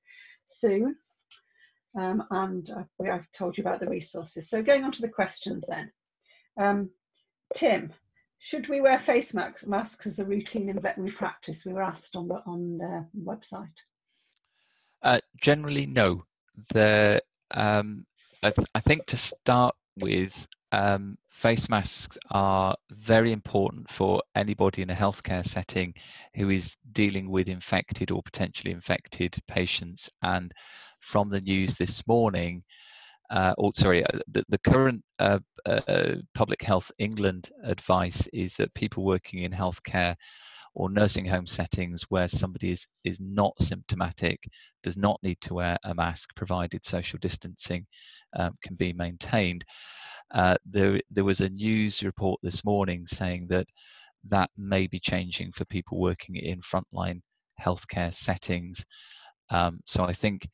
S1: soon. Um, and uh, I've told you about the resources. So going on to the questions then. Um, Tim, should we wear face masks as a routine in veterinary practice? We were asked on the on the website.
S3: Uh, generally, no the um, I, th- I, think to start with, um, face masks are very important for anybody in a healthcare setting who is dealing with infected or potentially infected patients. And from the news this morning, uh, or sorry, uh, the, the current uh, uh, Public Health England advice is that people working in healthcare or nursing home settings where somebody is, is not symptomatic does not need to wear a mask provided social distancing um, can be maintained. Uh, there, there was a news report this morning saying that that may be changing for people working in frontline healthcare settings. Um, so I think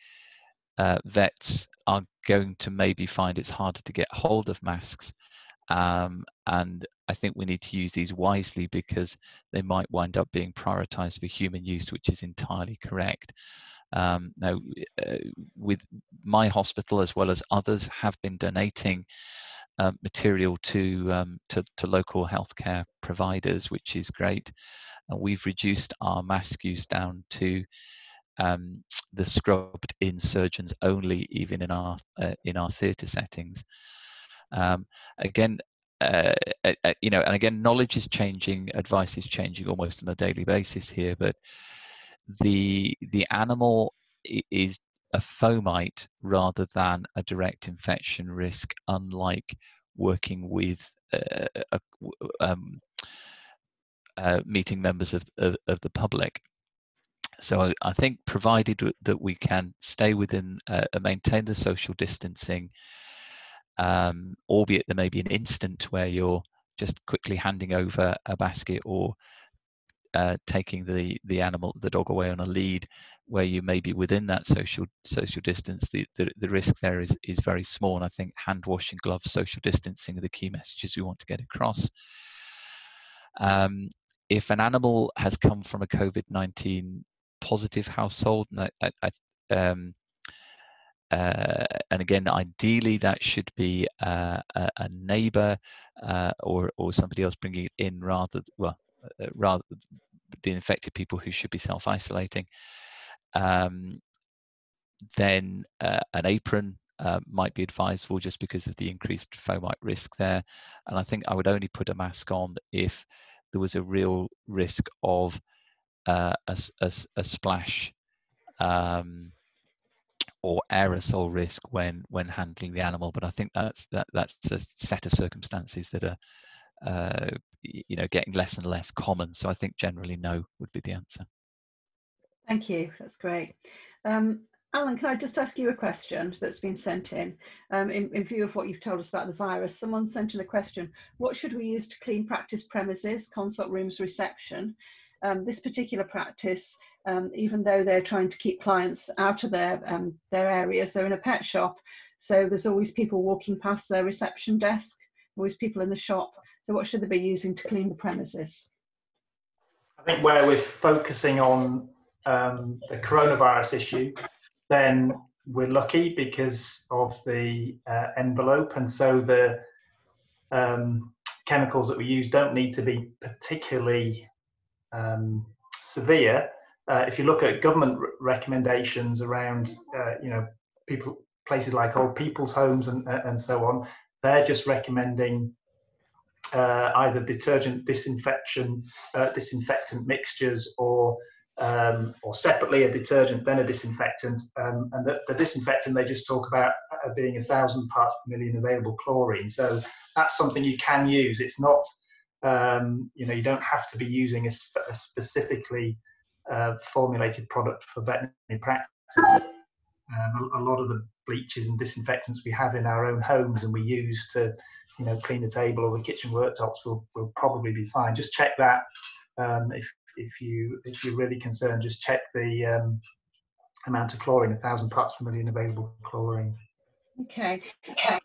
S3: uh, vets are going to maybe find it's harder to get hold of masks Um, and I think we need to use these wisely because they might wind up being prioritized for human use, which is entirely correct. Um, now, uh, with my hospital as well as others have been donating uh, material to, um, to, to local healthcare providers, which is great. And we've reduced our mask use down to um, the scrubbed in surgeons only, even in our uh, in our theatre settings. Um, again, uh, you know, and again, knowledge is changing, advice is changing almost on a daily basis here. But the the animal is a fomite rather than a direct infection risk, unlike working with uh, a, um, uh, meeting members of, of, of, the public. So I think provided that we can stay within, uh, maintain the social distancing, um, albeit there may be an instant where you're just quickly handing over a basket or uh, taking the the animal the dog away on a lead where you may be within that social social distance the, the, the risk there is is very small. And i think hand washing gloves social distancing are the key messages we want to get across. Um, if an animal has come from a covid-19 positive household and I, I, um, uh, and again, ideally, that should be uh, a, a, neighbor uh, or or somebody else bringing it in, rather well, uh, rather the infected people who should be self isolating. Um, then uh, an apron uh, might be advisable just because of the increased fomite risk there. And I think I would only put a mask on if there was a real risk of a, a, a, splash. Um, or aerosol risk when when handling the animal. But I think that's that that's a set of circumstances that are uh, you know getting less and less common. So I think generally no would be the answer.
S1: Thank you. That's great. Um, Alan, can I just ask you a question that's been sent in? Um, in? in? view of what you've told us about the virus, someone sent in a question. What should we use to clean practice premises, consult rooms, reception? Um, this particular practice um, even though they're trying to keep clients out of their um, their areas. They're in a pet shop, so there's always people walking past their reception desk, always people in the shop. So what should they be using to clean the premises?
S2: I think where we're focusing on um, the coronavirus issue, then we're lucky because of the uh, envelope, and so the um, chemicals that we use don't need to be particularly um, severe uh, if you look at government recommendations around, uh, you know, people places like old people's homes and and so on, they're just recommending uh, either detergent disinfection, uh, disinfectant mixtures, or um, or separately a detergent then a disinfectant. Um, and the, the, disinfectant they just talk about uh, being a thousand parts per million available chlorine. So that's something you can use. It's not, um, you know, you don't have to be using a, a specifically formulated product for veterinary practice. Um, a, a, lot of the bleaches and disinfectants we have in our own homes and we use to, you know, clean the table or the kitchen worktops will, will probably be fine. Just check that um, if if you if you're really concerned. Just check the um, amount of chlorine, a thousand parts per million available chlorine.
S1: Okay,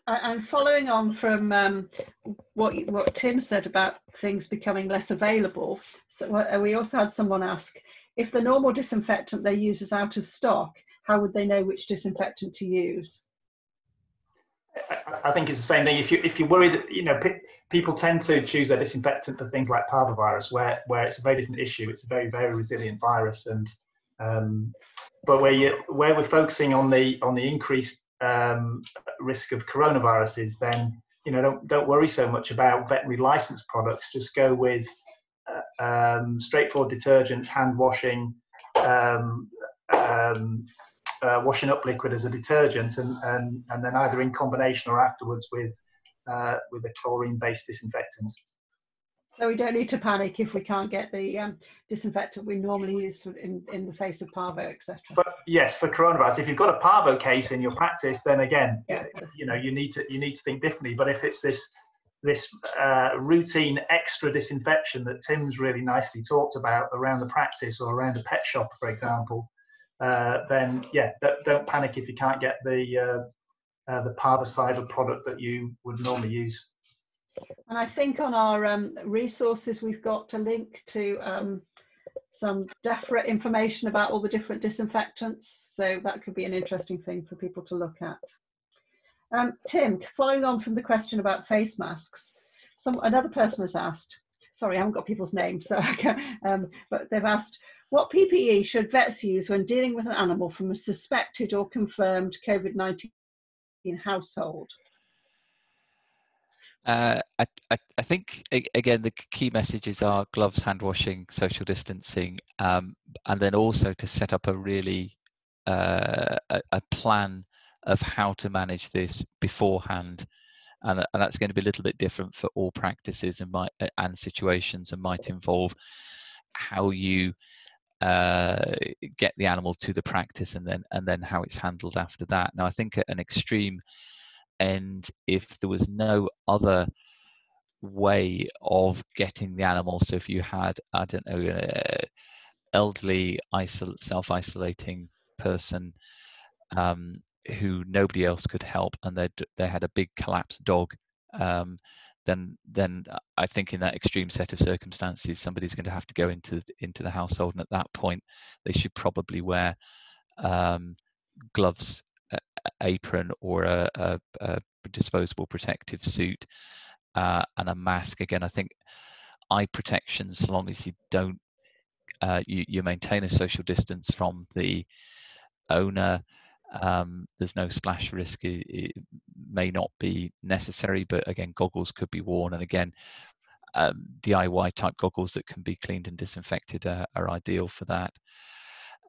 S1: I, am following on from um, what what Tim said about things becoming less available. So uh, we also had someone ask if the normal disinfectant they use is out of stock, how would they know which disinfectant to use?
S2: I think it's the same thing. If you if you're worried, you know, people tend to choose their disinfectant for things like parvovirus, where where it's a very different issue. It's a very very resilient virus, and um, but where you where we're focusing on the on the increased um, risk of coronaviruses, then you know don't don't worry so much about veterinary licensed products. Just go with um, straightforward detergents, hand washing, um, um, uh, washing up liquid as a detergent, and, and, and then either in combination or afterwards with uh, with a chlorine-based disinfectant.
S1: So we don't need to panic if we can't get the um, disinfectant we normally use in, in the face of parvo, etc.
S2: But yes, for coronavirus, if you've got a parvo case in your practice, then again, yeah. you know, you need to you need to think differently. But if it's this this uh, routine extra disinfection that Tim's really nicely talked about around the practice or around a pet shop, for example, uh, then yeah, don't panic if you can't get the uh, uh the parvicidal product that you would normally use.
S1: And I think on our um, resources, we've got a link to um, some DEFRA information about all the different disinfectants. So that could be an interesting thing for people to look at. Um, Tim, following on from the question about face masks, some another person has asked, sorry, I haven't got people's names, so *laughs* um, but they've asked, what PPE should vets use when dealing with an animal from a suspected or confirmed COVID-19 household?
S3: Uh, I, I, I, think again the key messages are gloves, hand washing, social distancing, um, and then also to set up a really uh, a, a, plan of how to manage this beforehand, and, and, that's going to be a little bit different for all practices and might and situations, and might involve how you uh, get the animal to the practice and then and then how it's handled after that. Now I think at an extreme end, if there was no other way of getting the animal so if you had i don't know an elderly isol- self-isolating person um, who nobody else could help and they they had a big collapsed dog um, then then I think in that extreme set of circumstances somebody's going to have to go into into the household and at that point they should probably wear um, gloves apron or a, a, a disposable protective suit uh, and a mask. Again, I think eye protection, so long as you don't, uh, you, you maintain a social distance from the owner. Um, there's no splash risk. It, it, may not be necessary, but again, goggles could be worn. And again, um, DIY type goggles that can be cleaned and disinfected are, are ideal for that.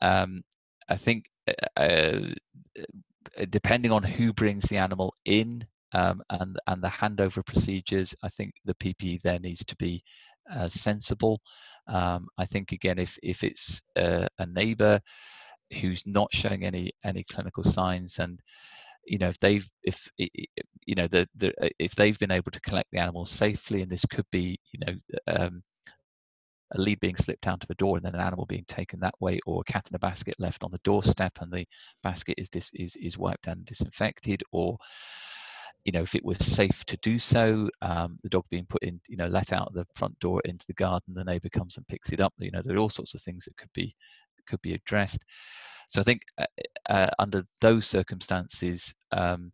S3: Um, I think uh, uh uh, depending on who brings the animal in um, and and the handover procedures, I think the PPE there needs to be uh, sensible. Um, I think again, if if it's uh, a neighbour who's not showing any any clinical signs and you know if they've if you know the, the uh, if they've been able to collect the animals safely and this could be you know um, a lead being slipped out of a door and then an animal being taken that way, or a cat in a basket left on the doorstep and the basket is this is, is wiped and disinfected, or you know if it was safe to do so, um, the dog being put in, you know, let out the front door into the garden, the neighbour comes and picks it up. You know, there are all sorts of things that could be could be addressed. So I think uh, uh, under those circumstances, um,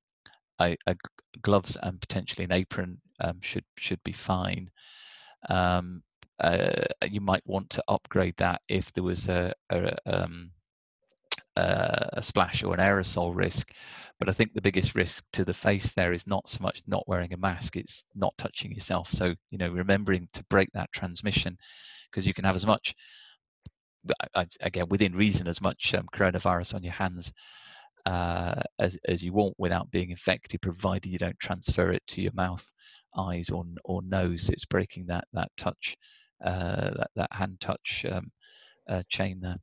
S3: I, I, gloves and potentially an apron um, should should be fine. Um, uh, you might want to upgrade that if there was a, a, um, a splash or an aerosol risk. But I think the biggest risk to the face there is not so much not wearing a mask; it's not touching yourself. So you know, remembering to break that transmission, because you can have as much, again within reason, as much um, coronavirus on your hands uh, as as you want without being infected, provided you don't transfer it to your mouth, eyes, or or nose. It's breaking that that touch uh, that, that hand touch um, uh, chain there.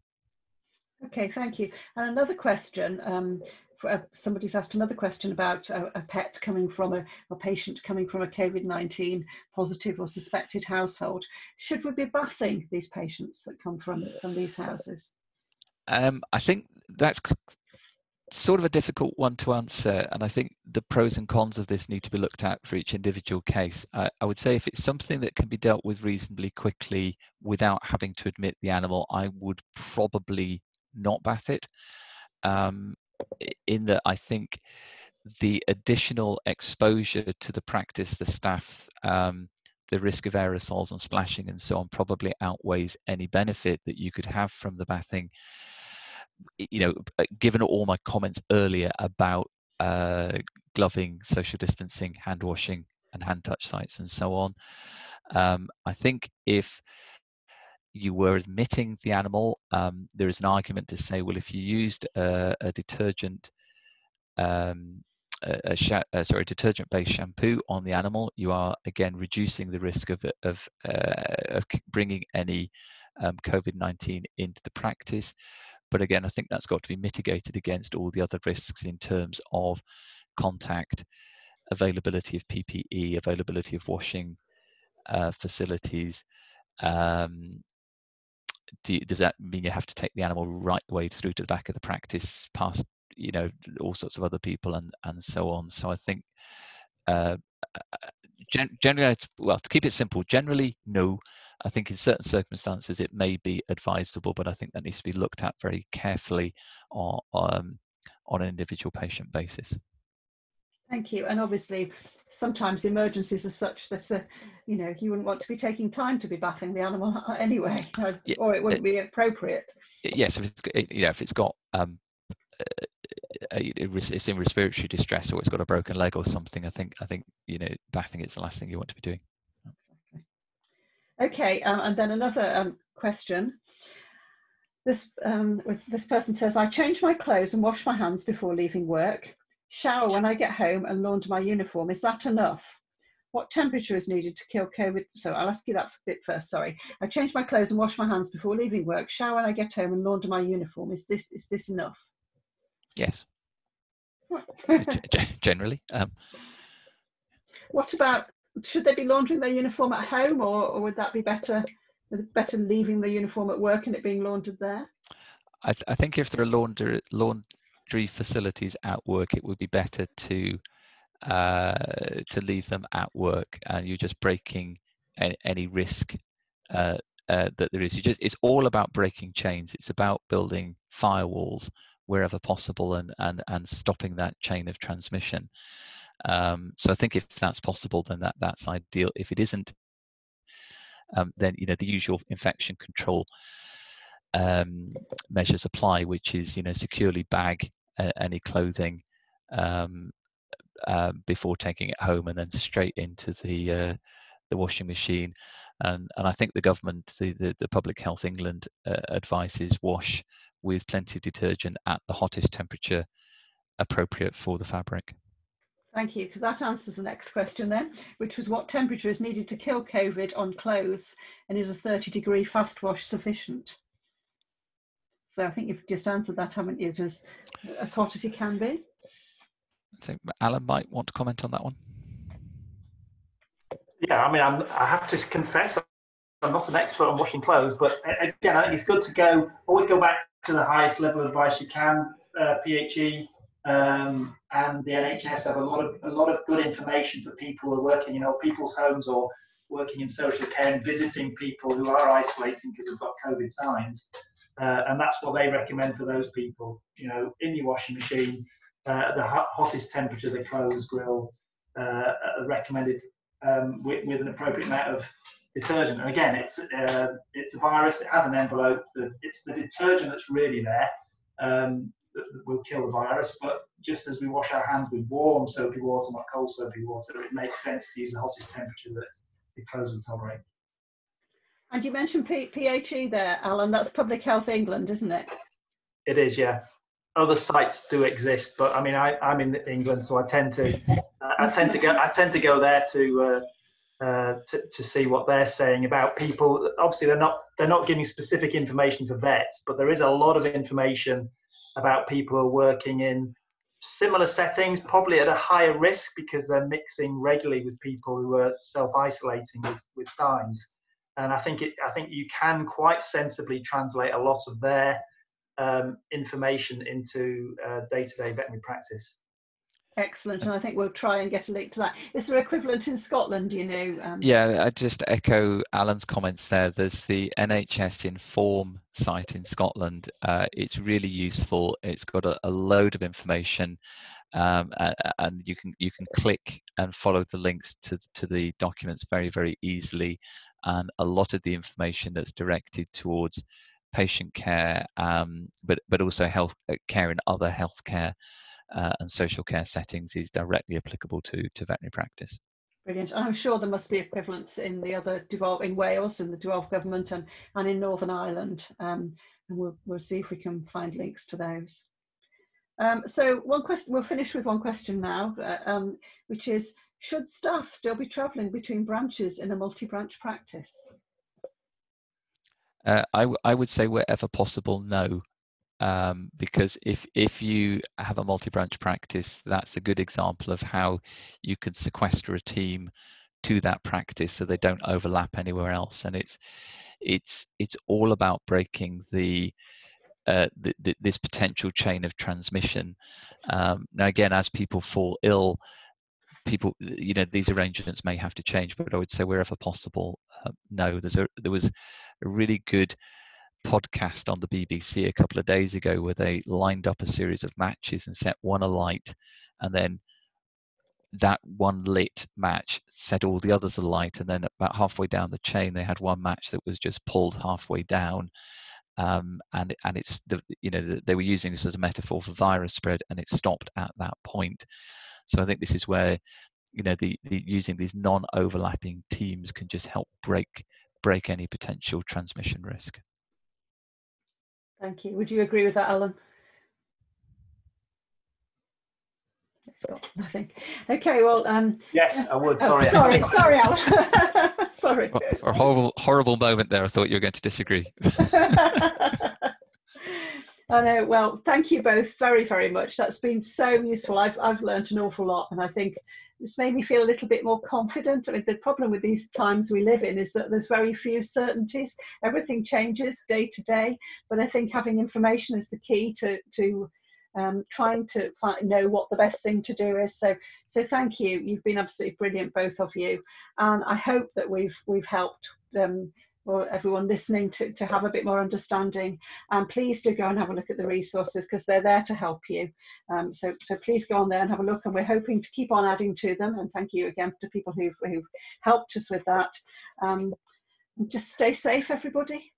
S1: Okay, thank you. And another question. Um, uh, somebody's asked another question about a, a pet coming from a, a, patient coming from a COVID-19 positive or suspected household. Should we be bathing these patients that come from, from these houses?
S3: Um, I think that's sort of a difficult one to answer, and I think the pros and cons of this need to be looked at for each individual case. I, I would say if it's something that can be dealt with reasonably quickly without having to admit the animal, I would probably not bath it. Um, in that, I think the additional exposure to the practice, the staff, um, the risk of aerosols and splashing and so on probably outweighs any benefit that you could have from the bathing. You know, uh, given all my comments earlier about uh, gloving, social distancing, hand washing, and hand touch sites, and so on, um, I think if you were admitting the animal, um, there is an argument to say, well, if you used a, a detergent, um, a, a uh, sorry, detergent-based shampoo on the animal, you are again reducing the risk of of, uh, of bringing any um, COVID-19 into the practice. But again, I think that's got to be mitigated against all the other risks in terms of contact, availability of PPE, availability of washing uh, facilities. Um, do you, does that mean you have to take the animal right the way through to the back of the practice, past you know all sorts of other people and and so on? So I think uh, gen- generally, well, to keep it simple, generally, no. I think in certain circumstances it may be advisable, but I think that needs to be looked at very carefully on, um, on an individual patient basis.
S1: Thank you. And obviously, sometimes emergencies are such that uh, you know you wouldn't want to be taking time to be bathing the animal *laughs* anyway, yeah, or it wouldn't be appropriate.
S3: Yes, if it's you know if it's got um, it's in respiratory distress or it's got a broken leg or something, I think I think you know bathing is the last thing you want to be doing.
S1: Okay, um, and then another um, question. This um, this person says, I change my clothes and wash my hands before leaving work. Shower when I get home and launder my uniform. Is that enough? What temperature is needed to kill COVID? So I'll ask you that bit first. Sorry. I change my clothes and wash my hands before leaving work. Shower when I get home and launder my uniform. Is this is this enough?
S3: Yes. *laughs* Generally. Um,
S1: what about should they be laundering their uniform at home, or, or would that be better? Better leaving the uniform at work and it being laundered there.
S3: I, th- I think if there are laundry laundry facilities at work, it would be better to uh, to leave them at work, and you're just breaking any, any risk uh, uh, that there is. You just it's all about breaking chains. It's about building firewalls wherever possible and and and stopping that chain of transmission. Um, so I think if that's possible, then that that's ideal. If it isn't, um, then you know the usual infection control um, measures apply, which is you know securely bag any clothing um, uh, before taking it home, and then straight into the uh, the washing machine. And and I think the government, the the, the Public Health England uh, advises wash with plenty of detergent at the hottest temperature appropriate for the fabric.
S1: Thank you, that answers the next question then, which was what temperature is needed to kill COVID on clothes and is a 30 degree fast wash sufficient? So I think you've just answered that, haven't you? Just as hot as you can be.
S3: I think Alan might want to comment on that one.
S2: Yeah, I mean, I'm, i have to confess, I'm not an expert on washing clothes, but again, I think it's good to go, always go back to the highest level of advice you can. Uh, PHE um, and the NHS have a lot of a lot of good information for people who are working in you know, people's homes or working in social care and visiting people who are isolating because they've got COVID signs. Uh, and that's what they recommend for those people. You know, in your washing machine, uh, the hottest temperature the clothes grill uh, recommended um, with, with, an appropriate amount of detergent. And again, it's uh, it's a virus. It has an envelope. It's the detergent that's really there um, that will kill the virus. But just as we wash our hands with warm soapy water, not cold soapy water, it makes sense to use the hottest temperature that the clothes will tolerate.
S1: And you mentioned P- PHE there, Alan. That's Public Health England, isn't it?
S2: It is, yeah. Other sites do exist, but I mean, I, I'm in England, so I tend to, I tend to go, I tend to go there to uh, uh, to, to see what they're saying about people. Obviously, they're not they're not giving specific information for vets, but there is a lot of information about people who are working in similar settings, probably at a higher risk because they're mixing regularly with people who are self isolating with, with signs. And I think it, I think you can quite sensibly translate a lot of their um, information into day to day veterinary practice.
S1: Excellent, and I think we'll try and get a link to that. Is there equivalent in Scotland? You know? Um...
S3: Yeah, I just echo Alan's comments there. There's the NHS Inform site in Scotland. Uh, it's really useful. It's got a, a load of information, um, and, and you can you can click and follow the links to to the documents very very easily, and a lot of the information that's directed towards patient care, um, but but also health uh, care in other healthcare uh, and social care settings is directly applicable to, to veterinary practice.
S1: Brilliant. I'm sure there must be equivalents in the other devolved in Wales, in the devolved government, and, and in Northern Ireland. Um, and we'll, we'll see if we can find links to those. Um, so one question, we'll finish with one question now, uh, um, which is, should staff still be travelling between branches in a multi-branch practice?
S3: Uh, I, I would say wherever possible, no um, because if if you have a multi-branch practice, that's a good example of how you can sequester a team to that practice so they don't overlap anywhere else. And it's it's it's all about breaking the uh, the, the, this potential chain of transmission. Um, now, again, as people fall ill, people, you know, these arrangements may have to change, but I would say wherever possible, uh, no. There's a there was a really good podcast on the BBC a couple of days ago where they lined up a series of matches and set one alight, and then that one lit match set all the others alight, and then about halfway down the chain they had one match that was just pulled halfway down. Um, and and it's the you know they were using this as a metaphor for virus spread, and it stopped at that point. So I think this is where you know the, the using these non-overlapping teams can just help break break any potential transmission risk.
S1: Thank you. Would you agree with that, Alan? nothing. Okay, well, um,
S2: yes, I would. Sorry, *laughs*
S1: oh, sorry, sorry, Alan. *laughs* *laughs* sorry.
S3: For a horrible, horrible moment there, I thought you were going to disagree. *laughs* *laughs*
S1: I know. Well, thank you both very, very much. That's been so useful. I've I've learned an awful lot, and I think it's made me feel a little bit more confident. I mean, the problem with these times we live in is that there's very few certainties. Everything changes day to day, but I think having information is the key to to um, trying to find, know what the best thing to do is. So, so thank you. You've been absolutely brilliant, both of you, and I hope that we've we've helped um, or everyone listening to, to have a bit more understanding. And please do go and have a look at the resources because they're there to help you. Um, so, so please go on there and have a look. And we're hoping to keep on adding to them. And thank you again to people who've, who've helped us with that. Um, just stay safe, everybody.